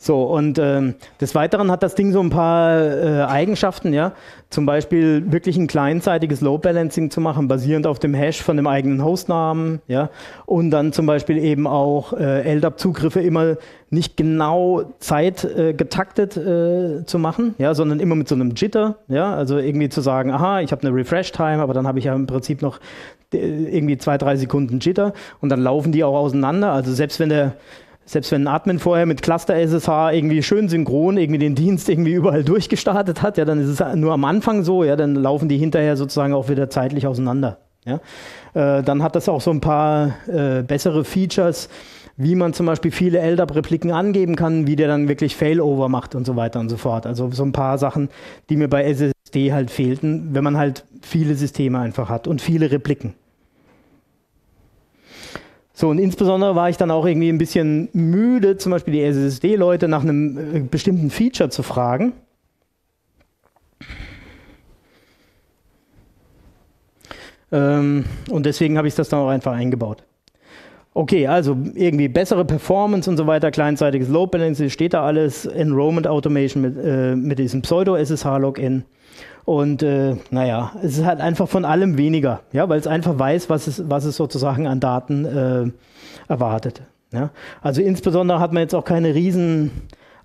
So, und ähm, des Weiteren hat das Ding so ein paar äh, Eigenschaften, ja. Zum Beispiel wirklich ein kleinzeitiges Load Balancing zu machen, basierend auf dem Hash von dem eigenen Hostnamen, ja. Und dann zum Beispiel eben auch äh, LDAP-Zugriffe immer nicht genau zeitgetaktet äh, zu machen, ja, sondern immer mit so einem Jitter, ja. Also irgendwie zu sagen, aha, ich habe eine Refresh-Time, aber dann habe ich ja im Prinzip noch äh, irgendwie zwei, drei Sekunden Jitter und dann laufen die auch auseinander. Also selbst wenn der selbst wenn ein Admin vorher mit Cluster SSH irgendwie schön synchron irgendwie den Dienst irgendwie überall durchgestartet hat, ja, dann ist es nur am Anfang so, ja, dann laufen die hinterher sozusagen auch wieder zeitlich auseinander. Ja. Äh, dann hat das auch so ein paar äh, bessere Features, wie man zum Beispiel viele LDAP-Repliken angeben kann, wie der dann wirklich Failover macht und so weiter und so fort. Also so ein paar Sachen, die mir bei SSD halt fehlten, wenn man halt viele Systeme einfach hat und viele Repliken. So, und insbesondere war ich dann auch irgendwie ein bisschen müde, zum Beispiel die SSD-Leute nach einem äh, bestimmten Feature zu fragen. Ähm, und deswegen habe ich das dann auch einfach eingebaut. Okay, also irgendwie bessere Performance und so weiter, kleinzeitiges Load Balancing, steht da alles, Enrollment Automation mit, äh, mit diesem Pseudo-SSH-Login. Und äh, naja, es ist halt einfach von allem weniger, ja, weil es einfach weiß, was es, was es sozusagen an Daten äh, erwartet. Ja. Also insbesondere hat man jetzt auch keine riesen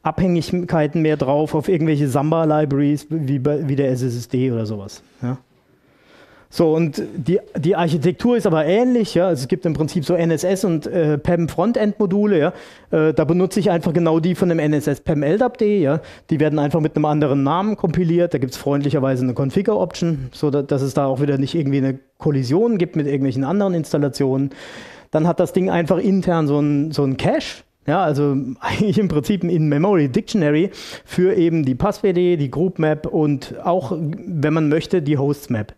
Abhängigkeiten mehr drauf auf irgendwelche Samba-Libraries wie, wie der SSD oder sowas. Ja. So, und die, die Architektur ist aber ähnlich. Ja? Also es gibt im Prinzip so NSS und äh, PEM Frontend-Module. Ja? Äh, da benutze ich einfach genau die von dem NSS PEM LDAP.d. Ja? Die werden einfach mit einem anderen Namen kompiliert. Da gibt es freundlicherweise eine Configure-Option, so dass es da auch wieder nicht irgendwie eine Kollision gibt mit irgendwelchen anderen Installationen. Dann hat das Ding einfach intern so ein, so ein Cache. Ja, also eigentlich im Prinzip ein In-Memory Dictionary für eben die Pass-WD, die Group Map und auch, wenn man möchte, die Hosts Map.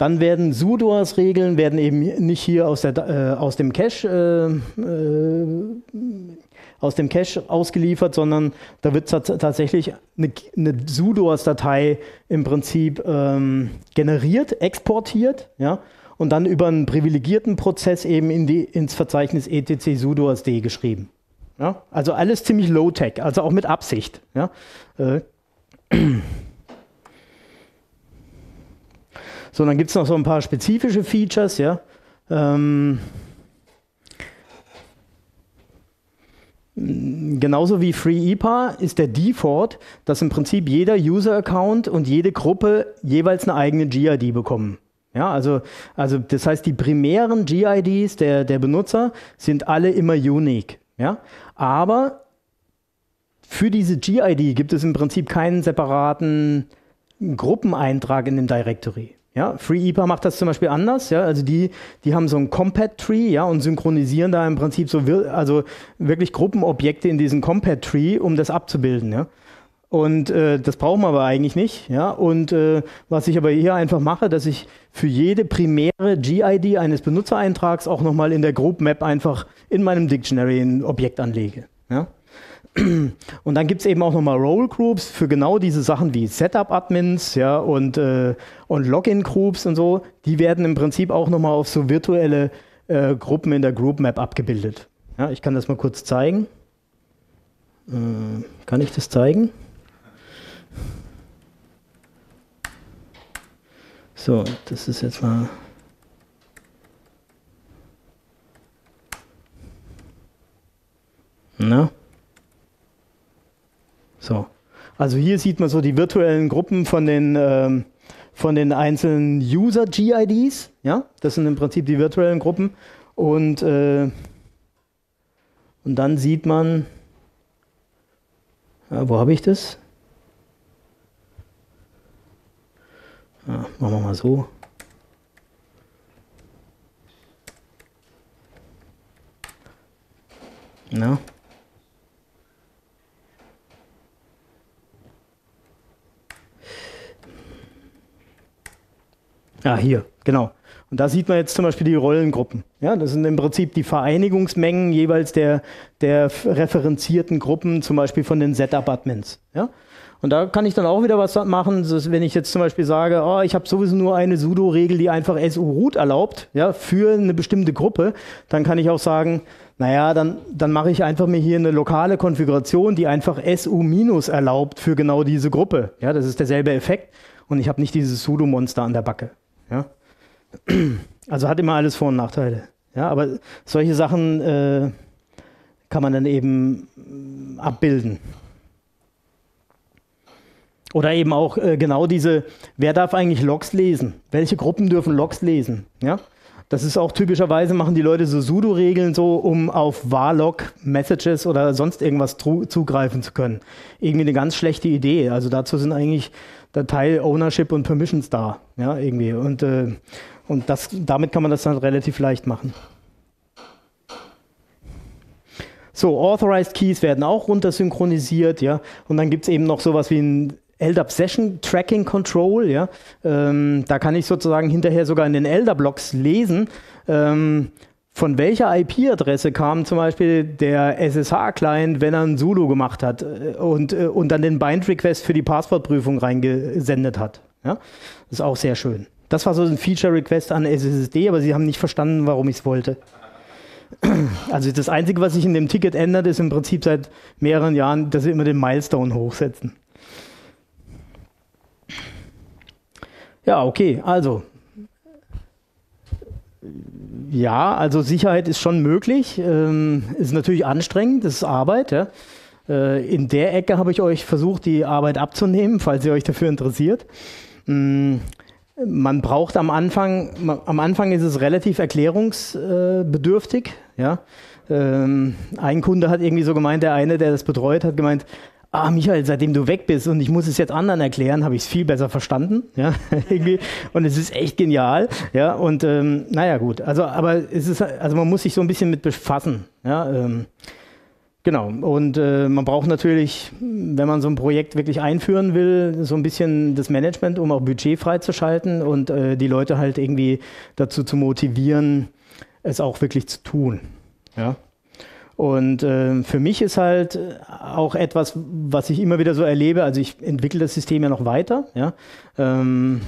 Dann werden SUDOS-Regeln werden eben nicht hier aus, der, äh, aus dem Cache äh, äh, aus dem Cache ausgeliefert, sondern da wird tatsächlich eine, eine SUDOS-Datei im Prinzip ähm, generiert, exportiert, ja, und dann über einen privilegierten Prozess eben in die, ins Verzeichnis etc sudoers.d geschrieben. Ja? Also alles ziemlich low-tech, also auch mit Absicht. Ja? Äh, So, dann gibt es noch so ein paar spezifische Features, ja. Ähm, genauso wie FreeIPA ist der Default, dass im Prinzip jeder User-Account und jede Gruppe jeweils eine eigene GID bekommen. Ja, also, also das heißt, die primären GIDs der, der Benutzer sind alle immer unique. Ja? Aber für diese GID gibt es im Prinzip keinen separaten Gruppeneintrag in dem Directory. Ja, FreeEPA macht das zum Beispiel anders. Ja, also die, die haben so ein Compat-Tree ja, und synchronisieren da im Prinzip so wir, also wirklich Gruppenobjekte in diesen Compat-Tree, um das abzubilden. Ja. Und äh, das brauchen wir aber eigentlich nicht. Ja. Und äh, was ich aber hier einfach mache, dass ich für jede primäre GID eines Benutzereintrags auch nochmal in der Group Map einfach in meinem Dictionary ein Objekt anlege. Ja. Und dann gibt es eben auch nochmal Role Groups für genau diese Sachen wie Setup-Admins ja, und, äh, und Login-Groups und so. Die werden im Prinzip auch nochmal auf so virtuelle äh, Gruppen in der Group Map abgebildet. Ja, ich kann das mal kurz zeigen. Äh, kann ich das zeigen? So, das ist jetzt mal. Na? So. Also hier sieht man so die virtuellen Gruppen von den, ähm, von den einzelnen User-GIDs. Ja, das sind im Prinzip die virtuellen Gruppen. Und, äh, und dann sieht man, ja, wo habe ich das? Ja, machen wir mal so. Na? Ah, hier, genau. Und da sieht man jetzt zum Beispiel die Rollengruppen. Ja, das sind im Prinzip die Vereinigungsmengen jeweils der, der referenzierten Gruppen, zum Beispiel von den Setup-Admins. Ja? Und da kann ich dann auch wieder was machen, wenn ich jetzt zum Beispiel sage, oh, ich habe sowieso nur eine sudo-Regel, die einfach su-root erlaubt, ja, für eine bestimmte Gruppe, dann kann ich auch sagen, naja, dann, dann mache ich einfach mir hier eine lokale Konfiguration, die einfach su- erlaubt für genau diese Gruppe. Ja, das ist derselbe Effekt und ich habe nicht dieses sudo-Monster an der Backe. Ja? Also hat immer alles Vor- und Nachteile. Ja, aber solche Sachen äh, kann man dann eben mm, abbilden. Oder eben auch äh, genau diese, wer darf eigentlich Logs lesen? Welche Gruppen dürfen Logs lesen? Ja? Das ist auch typischerweise, machen die Leute so Sudo-Regeln so, um auf Varlog-Messages oder sonst irgendwas zugreifen zu können. Irgendwie eine ganz schlechte Idee. Also dazu sind eigentlich Datei Ownership und Permissions da, ja, irgendwie. Und, äh, und das, damit kann man das dann relativ leicht machen. So, Authorized Keys werden auch runtersynchronisiert, ja. Und dann gibt es eben noch sowas wie ein LDAP Session Tracking Control, ja. Ähm, da kann ich sozusagen hinterher sogar in den LDAP-Logs lesen, ähm, von welcher IP-Adresse kam zum Beispiel der SSH-Client, wenn er ein Zulu gemacht hat äh, und, äh, und dann den Bind-Request für die Passwortprüfung reingesendet hat. Ja? Das ist auch sehr schön. Das war so ein Feature-Request an SSD, aber sie haben nicht verstanden, warum ich es wollte. Also das Einzige, was sich in dem Ticket ändert, ist im Prinzip seit mehreren Jahren, dass sie immer den Milestone hochsetzen. Ja, okay, also ja, also Sicherheit ist schon möglich. Ähm, ist natürlich anstrengend, das ist Arbeit. Ja. Äh, in der Ecke habe ich euch versucht, die Arbeit abzunehmen, falls ihr euch dafür interessiert. Ähm, man braucht am Anfang, am Anfang ist es relativ erklärungsbedürftig. Ja. Ähm, ein Kunde hat irgendwie so gemeint, der eine, der das betreut, hat gemeint, ah, Michael, seitdem du weg bist und ich muss es jetzt anderen erklären, habe ich es viel besser verstanden. Ja. Und es ist echt genial. Ja, und ähm, naja, gut. Also, aber es ist, also man muss sich so ein bisschen mit befassen. Ja, ähm, genau. Und äh, man braucht natürlich, wenn man so ein Projekt wirklich einführen will, so ein bisschen das Management, um auch Budget freizuschalten und äh, die Leute halt irgendwie dazu zu motivieren, es auch wirklich zu tun. Ja. Und äh, für mich ist halt auch etwas, was ich immer wieder so erlebe, also ich entwickle das System ja noch weiter, ja. Ähm,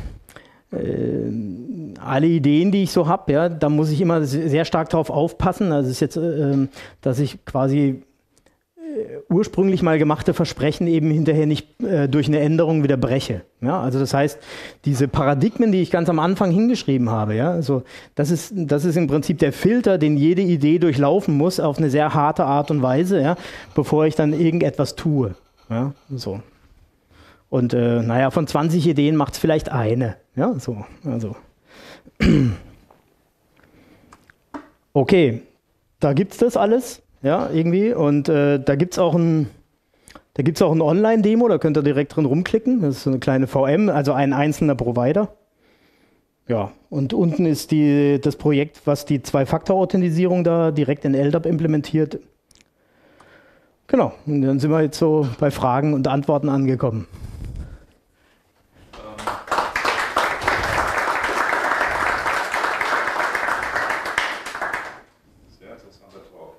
äh, alle Ideen, die ich so habe, ja, da muss ich immer sehr stark darauf aufpassen. Also es ist jetzt, äh, dass ich quasi äh, ursprünglich mal gemachte Versprechen eben hinterher nicht äh, durch eine Änderung wieder breche. Ja, also das heißt, diese Paradigmen, die ich ganz am Anfang hingeschrieben habe, ja, also das ist, das ist im Prinzip der Filter, den jede Idee durchlaufen muss auf eine sehr harte Art und Weise, ja, bevor ich dann irgendetwas tue. Ja, so. Und äh, naja, von 20 Ideen macht es vielleicht eine. Ja, so. Also. Okay, da gibt es das alles. Ja, irgendwie. Und äh, da gibt es auch ein, da gibt's auch ein Online-Demo, da könnt ihr direkt drin rumklicken. Das ist so eine kleine VM, also ein einzelner Provider. Ja, und unten ist die, das Projekt, was die Zwei-Faktor-Authentisierung da direkt in LDAP implementiert. Genau, und dann sind wir jetzt so bei Fragen und Antworten angekommen. Sehr interessanter Talk.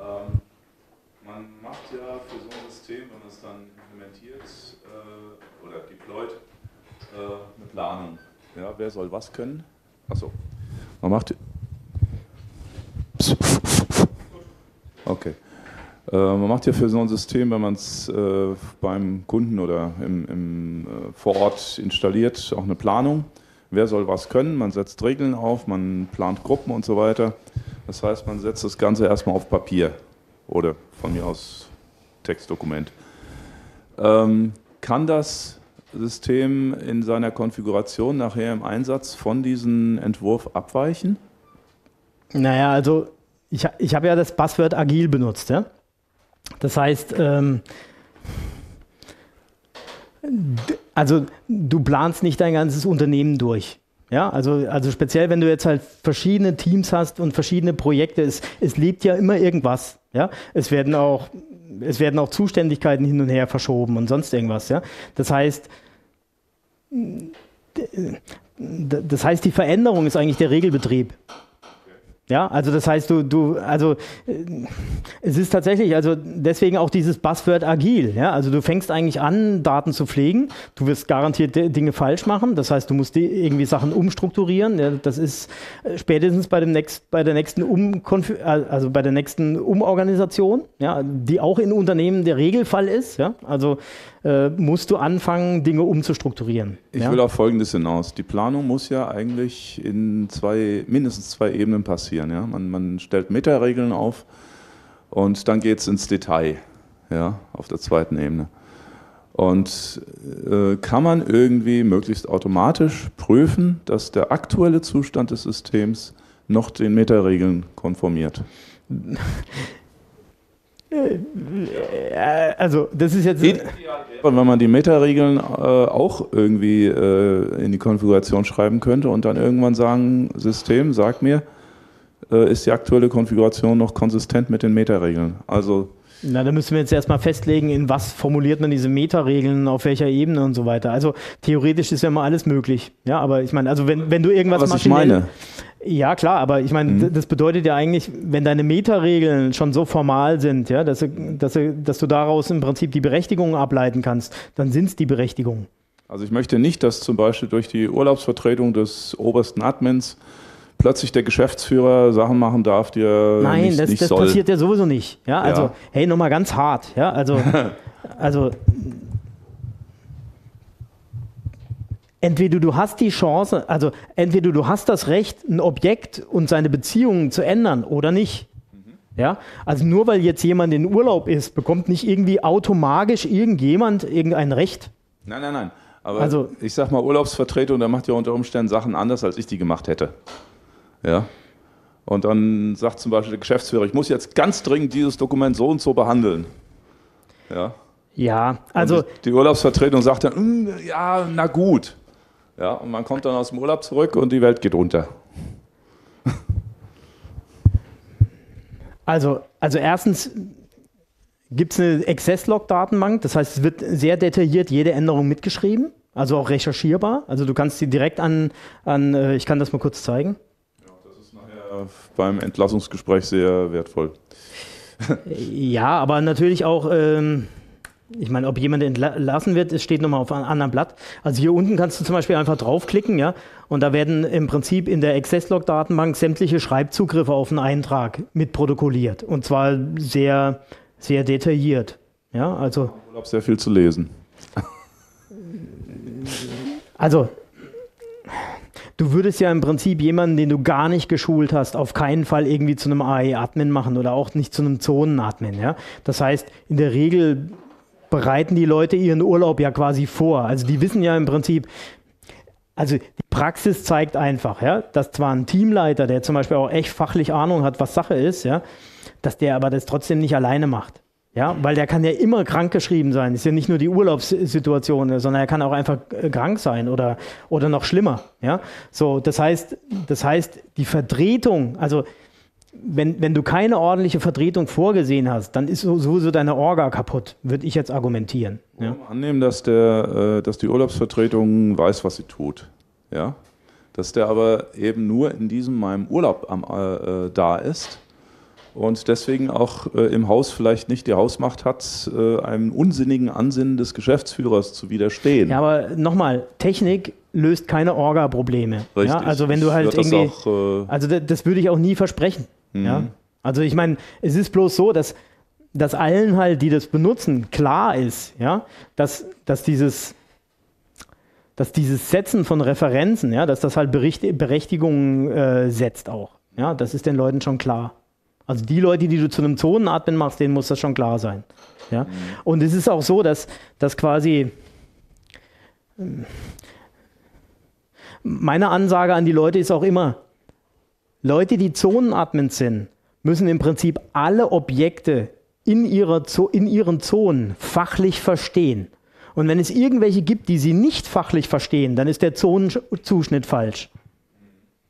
Ähm, man macht ja für so ein System, wenn man es dann implementiert äh, oder deployt, äh, eine Planung. Ja, wer soll was können? Achso. Man macht. Okay. Äh, man macht ja für so ein System, wenn man es äh, beim Kunden oder im, im, äh, vor Ort installiert, auch eine Planung. Wer soll was können? Man setzt Regeln auf, man plant Gruppen und so weiter. Das heißt, man setzt das Ganze erstmal auf Papier oder von mir aus Textdokument. Ähm, kann das System in seiner Konfiguration nachher im Einsatz von diesem Entwurf abweichen? Naja, also ich, ich habe ja das Passwort agil benutzt. Ja? Das heißt, ähm, also du planst nicht dein ganzes Unternehmen durch. Ja, also, also speziell, wenn du jetzt halt verschiedene Teams hast und verschiedene Projekte, es, es lebt ja immer irgendwas. Ja, es werden auch, es werden auch Zuständigkeiten hin und her verschoben und sonst irgendwas. Ja, das heißt, das heißt, die Veränderung ist eigentlich der Regelbetrieb. Ja, also das heißt, du, du, also äh, es ist tatsächlich, also deswegen auch dieses Buzzword agil. Ja, also du fängst eigentlich an, Daten zu pflegen. Du wirst garantiert Dinge falsch machen. Das heißt, du musst irgendwie Sachen umstrukturieren. Ja, das ist äh, spätestens bei dem nächst, bei der nächsten um also bei der nächsten Umorganisation, ja, die auch in Unternehmen der Regelfall ist. Ja, also äh, musst du anfangen, Dinge umzustrukturieren. Ich ja? will auf Folgendes hinaus. Die Planung muss ja eigentlich in zwei, mindestens zwei Ebenen passieren. Ja? Man, man stellt Metaregeln auf und dann geht es ins Detail ja, auf der zweiten Ebene. Und äh, kann man irgendwie möglichst automatisch prüfen, dass der aktuelle Zustand des Systems noch den Metaregeln konformiert? Äh, also, das ist jetzt. Wenn man die Meta-Regeln äh, auch irgendwie äh, in die Konfiguration schreiben könnte und dann irgendwann sagen: System, sag mir, äh, ist die aktuelle Konfiguration noch konsistent mit den Meta-Regeln? Also. Na, da müssen wir jetzt erstmal festlegen, in was formuliert man diese Meta-Regeln, auf welcher Ebene und so weiter. Also theoretisch ist ja mal alles möglich. Ja, aber ich meine, also wenn, wenn du irgendwas Was ich meine. Ja, klar, aber ich meine, mhm. das bedeutet ja eigentlich, wenn deine Meta-Regeln schon so formal sind, ja, dass, dass, dass du daraus im Prinzip die Berechtigungen ableiten kannst, dann sind es die Berechtigungen. Also ich möchte nicht, dass zum Beispiel durch die Urlaubsvertretung des obersten Admins plötzlich der Geschäftsführer Sachen machen darf, die er Nein, nicht, das, nicht das soll. passiert ja sowieso nicht. Ja, also, ja. hey, nochmal ganz hart. Ja, also, also entweder du hast die Chance, also entweder du hast das Recht, ein Objekt und seine Beziehungen zu ändern oder nicht. Mhm. Ja, also nur weil jetzt jemand in Urlaub ist, bekommt nicht irgendwie automatisch irgendjemand irgendein Recht. Nein, nein, nein. Aber also, ich sag mal, Urlaubsvertretung, der macht ja unter Umständen Sachen anders, als ich die gemacht hätte. Ja. Und dann sagt zum Beispiel der Geschäftsführer, ich muss jetzt ganz dringend dieses Dokument so und so behandeln. Ja. Ja, also. Die, die Urlaubsvertretung sagt dann, hm, ja, na gut. Ja, und man kommt dann aus dem Urlaub zurück und die Welt geht unter. Also, also erstens gibt es eine Access-Log-Datenbank, das heißt, es wird sehr detailliert jede Änderung mitgeschrieben, also auch recherchierbar. Also du kannst sie direkt an, an äh, ich kann das mal kurz zeigen. Ja, das ist nachher beim Entlassungsgespräch sehr wertvoll. ja, aber natürlich auch. Ähm, ich meine, ob jemand entlassen wird, es steht nochmal auf einem anderen Blatt. Also hier unten kannst du zum Beispiel einfach draufklicken, ja, und da werden im Prinzip in der Access-Log-Datenbank sämtliche Schreibzugriffe auf einen Eintrag mit protokolliert. Und zwar sehr, sehr detailliert. Ja, also. Ich habe sehr viel zu lesen. Also, du würdest ja im Prinzip jemanden, den du gar nicht geschult hast, auf keinen Fall irgendwie zu einem AE-Admin machen oder auch nicht zu einem Zonen-Admin. Ja? Das heißt, in der Regel bereiten die Leute ihren Urlaub ja quasi vor. Also die wissen ja im Prinzip, also die Praxis zeigt einfach, ja, dass zwar ein Teamleiter, der zum Beispiel auch echt fachlich Ahnung hat, was Sache ist, ja, dass der aber das trotzdem nicht alleine macht. Ja, weil der kann ja immer krank geschrieben sein. Ist ja nicht nur die Urlaubssituation, sondern er kann auch einfach äh, krank sein oder, oder noch schlimmer. Ja, so, das heißt, das heißt, die Vertretung, also wenn, wenn du keine ordentliche Vertretung vorgesehen hast, dann ist sowieso deine Orga kaputt, würde ich jetzt argumentieren. Ja. Annehmen, dass, der, äh, dass die Urlaubsvertretung weiß, was sie tut. Ja? Dass der aber eben nur in diesem meinem Urlaub am, äh, da ist und deswegen auch äh, im Haus vielleicht nicht die Hausmacht hat, äh, einem unsinnigen Ansinnen des Geschäftsführers zu widerstehen. Ja, aber nochmal, Technik löst keine Orga-Probleme. Ja, also wenn du halt irgendwie, auch, äh also das, das, würde ich auch nie versprechen. Mhm. Ja? Also ich meine, es ist bloß so, dass, dass allen halt, die das benutzen, klar ist, ja, dass, dass dieses dass dieses Setzen von Referenzen, ja, dass das halt Bericht, Berechtigungen äh, setzt auch. Ja, das ist den Leuten schon klar. Also die Leute, die du zu einem Zonenadmin machst, denen muss das schon klar sein. Ja? Mhm. Und es ist auch so, dass, dass quasi meine Ansage an die Leute ist auch immer, Leute, die Zonenadmins sind, müssen im Prinzip alle Objekte in, ihrer in ihren Zonen fachlich verstehen. Und wenn es irgendwelche gibt, die sie nicht fachlich verstehen, dann ist der Zonenzuschnitt falsch.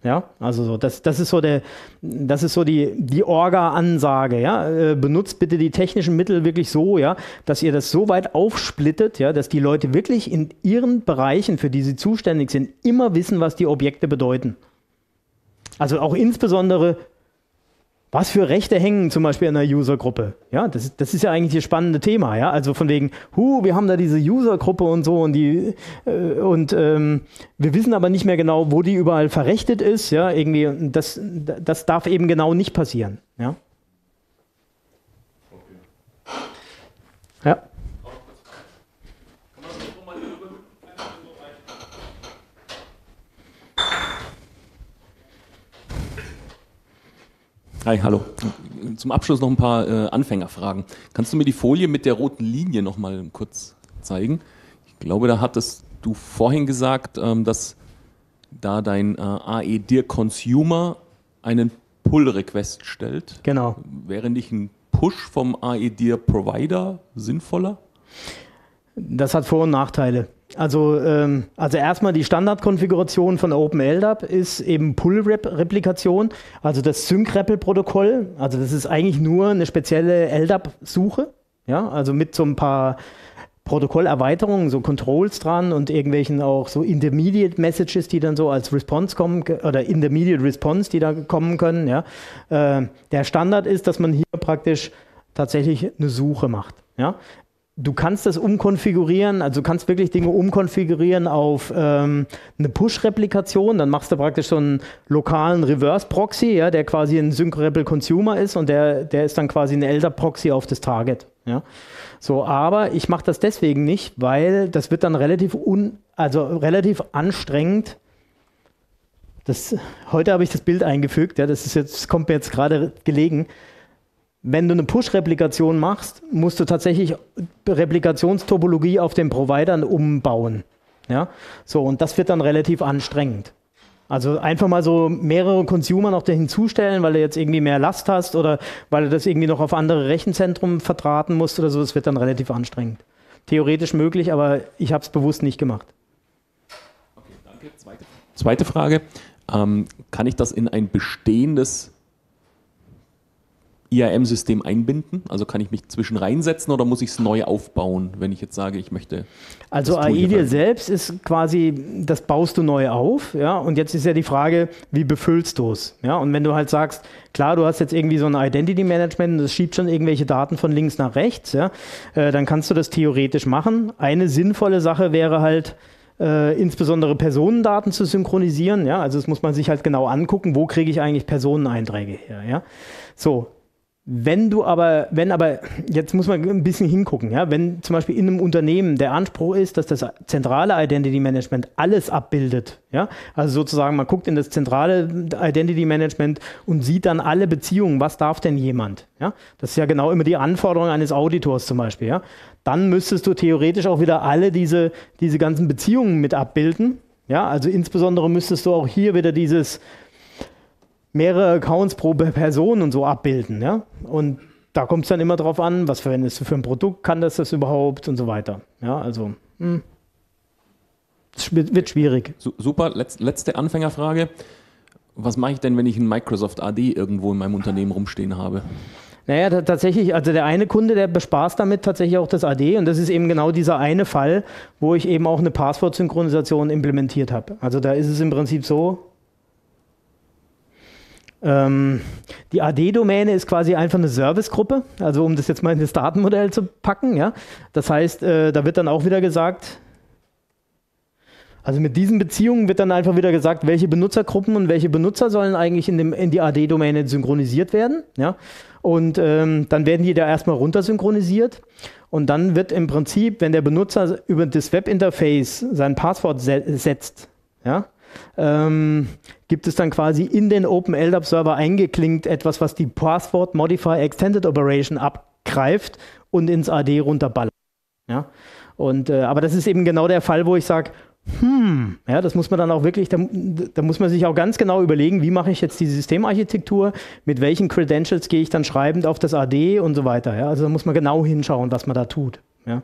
Ja, also so, das, das ist so der, das ist so die, die Orga-Ansage, ja. Äh, benutzt bitte die technischen Mittel wirklich so, ja, dass ihr das so weit aufsplittet, ja, dass die Leute wirklich in ihren Bereichen, für die sie zuständig sind, immer wissen, was die Objekte bedeuten. Also auch insbesondere was für Rechte hängen zum Beispiel in einer Usergruppe? Ja, das, das ist ja eigentlich das spannende Thema. Ja, also von wegen, hu, wir haben da diese Usergruppe und so und die äh, und ähm, wir wissen aber nicht mehr genau, wo die überall verrechtet ist. Ja, irgendwie das, das darf eben genau nicht passieren. Ja. Hi, hallo. Zum Abschluss noch ein paar äh, Anfängerfragen. Kannst du mir die Folie mit der roten Linie noch mal kurz zeigen? Ich glaube, da hattest du vorhin gesagt, ähm, dass da dein äh, AE Dir Consumer einen Pull-Request stellt. Genau. Wäre nicht ein Push vom AE Dir Provider sinnvoller? Das hat Vor- und Nachteile. Also, ähm, also erstmal die Standardkonfiguration von OpenLDAP ist eben Pull-Replikation, also das Sync-REPL-Protokoll. Also das ist eigentlich nur eine spezielle LDAP-Suche, ja, also mit so ein paar Protokollerweiterungen, so Controls dran und irgendwelchen auch so Intermediate Messages, die dann so als Response kommen oder Intermediate Response, die da kommen können. Ja. Äh, der Standard ist, dass man hier praktisch tatsächlich eine Suche macht. Ja du kannst das umkonfigurieren, also du kannst wirklich Dinge umkonfigurieren auf ähm, eine Push-Replikation, dann machst du praktisch so einen lokalen Reverse-Proxy, ja, der quasi ein Sync-Rebel-Consumer ist und der, der ist dann quasi ein Elder-Proxy auf das Target. Ja. So, aber ich mache das deswegen nicht, weil das wird dann relativ un, also relativ anstrengend. Das, heute habe ich das Bild eingefügt, ja, das ist jetzt, das kommt mir jetzt gerade gelegen wenn du eine Push-Replikation machst, musst du tatsächlich Replikationstopologie auf den Providern umbauen. Ja? So, und das wird dann relativ anstrengend. Also einfach mal so mehrere Consumer noch hinzustellen, weil du jetzt irgendwie mehr Last hast oder weil du das irgendwie noch auf andere Rechenzentren verdrahten musst oder so, das wird dann relativ anstrengend. Theoretisch möglich, aber ich habe es bewusst nicht gemacht. Okay, danke. Zweite, Zweite Frage. Ähm, kann ich das in ein bestehendes IAM-System einbinden? Also kann ich mich zwischen reinsetzen oder muss ich es neu aufbauen, wenn ich jetzt sage, ich möchte. Also AIDIA selbst ist quasi, das baust du neu auf, ja, und jetzt ist ja die Frage, wie befüllst du es? Ja, und wenn du halt sagst, klar, du hast jetzt irgendwie so ein Identity Management, das schiebt schon irgendwelche Daten von links nach rechts, ja, äh, dann kannst du das theoretisch machen. Eine sinnvolle Sache wäre halt, äh, insbesondere Personendaten zu synchronisieren. Ja? Also das muss man sich halt genau angucken, wo kriege ich eigentlich Personeneinträge her. Ja? So, wenn du aber, wenn aber, jetzt muss man ein bisschen hingucken, ja, wenn zum Beispiel in einem Unternehmen der Anspruch ist, dass das zentrale Identity Management alles abbildet, ja, also sozusagen man guckt in das zentrale Identity Management und sieht dann alle Beziehungen, was darf denn jemand, ja, das ist ja genau immer die Anforderung eines Auditors zum Beispiel, ja, dann müsstest du theoretisch auch wieder alle diese, diese ganzen Beziehungen mit abbilden, ja, also insbesondere müsstest du auch hier wieder dieses, mehrere Accounts pro Person und so abbilden. Ja? Und da kommt es dann immer drauf an, was verwendest du für ein Produkt, kann das das überhaupt und so weiter. Ja, also hm. es wird schwierig. Super, Letz, letzte Anfängerfrage. Was mache ich denn, wenn ich ein Microsoft AD irgendwo in meinem Unternehmen rumstehen habe? Naja, tatsächlich, also der eine Kunde, der bespaßt damit tatsächlich auch das AD und das ist eben genau dieser eine Fall, wo ich eben auch eine Passwortsynchronisation implementiert habe. Also da ist es im Prinzip so, ähm, die AD-Domäne ist quasi einfach eine Servicegruppe, also um das jetzt mal in das Datenmodell zu packen. Ja? Das heißt, äh, da wird dann auch wieder gesagt, also mit diesen Beziehungen wird dann einfach wieder gesagt, welche Benutzergruppen und welche Benutzer sollen eigentlich in, dem, in die AD-Domäne synchronisiert werden. Ja? Und ähm, dann werden die da erstmal runtersynchronisiert. Und dann wird im Prinzip, wenn der Benutzer über das Webinterface sein Passwort se setzt, ja, ähm, gibt es dann quasi in den Open LDAP Server eingeklinkt etwas, was die Passwort Modify Extended Operation abgreift und ins AD runterballert. Ja? Und, äh, aber das ist eben genau der Fall, wo ich sage, hm, ja, das muss man dann auch wirklich, da, da, muss man sich auch ganz genau überlegen, wie mache ich jetzt die Systemarchitektur, mit welchen Credentials gehe ich dann schreibend auf das AD und so weiter. Ja? Also da muss man genau hinschauen, was man da tut. Ja?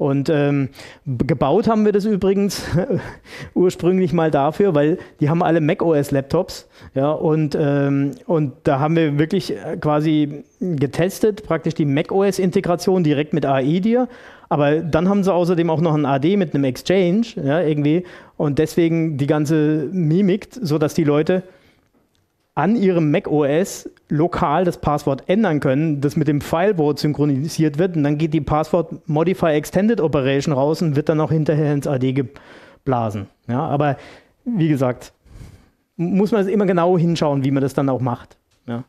Und ähm, gebaut haben wir das übrigens ursprünglich mal dafür, weil die haben alle macOS-Laptops. Ja, und, ähm, und da haben wir wirklich äh, quasi getestet, praktisch die macOS-Integration direkt mit AEDIR. Aber dann haben sie außerdem auch noch ein AD mit einem Exchange, ja, irgendwie. Und deswegen die ganze Mimik, sodass die Leute an ihrem macOS lokal das Passwort ändern können, das mit dem Fileboard synchronisiert wird und dann geht die Passwort Modify Extended Operation raus und wird dann auch hinterher ins AD geblasen. Ja, aber wie gesagt, muss man immer genau hinschauen, wie man das dann auch macht. Ja.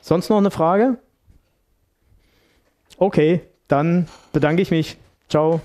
Sonst noch eine Frage? Okay, dann bedanke ich mich. Ciao.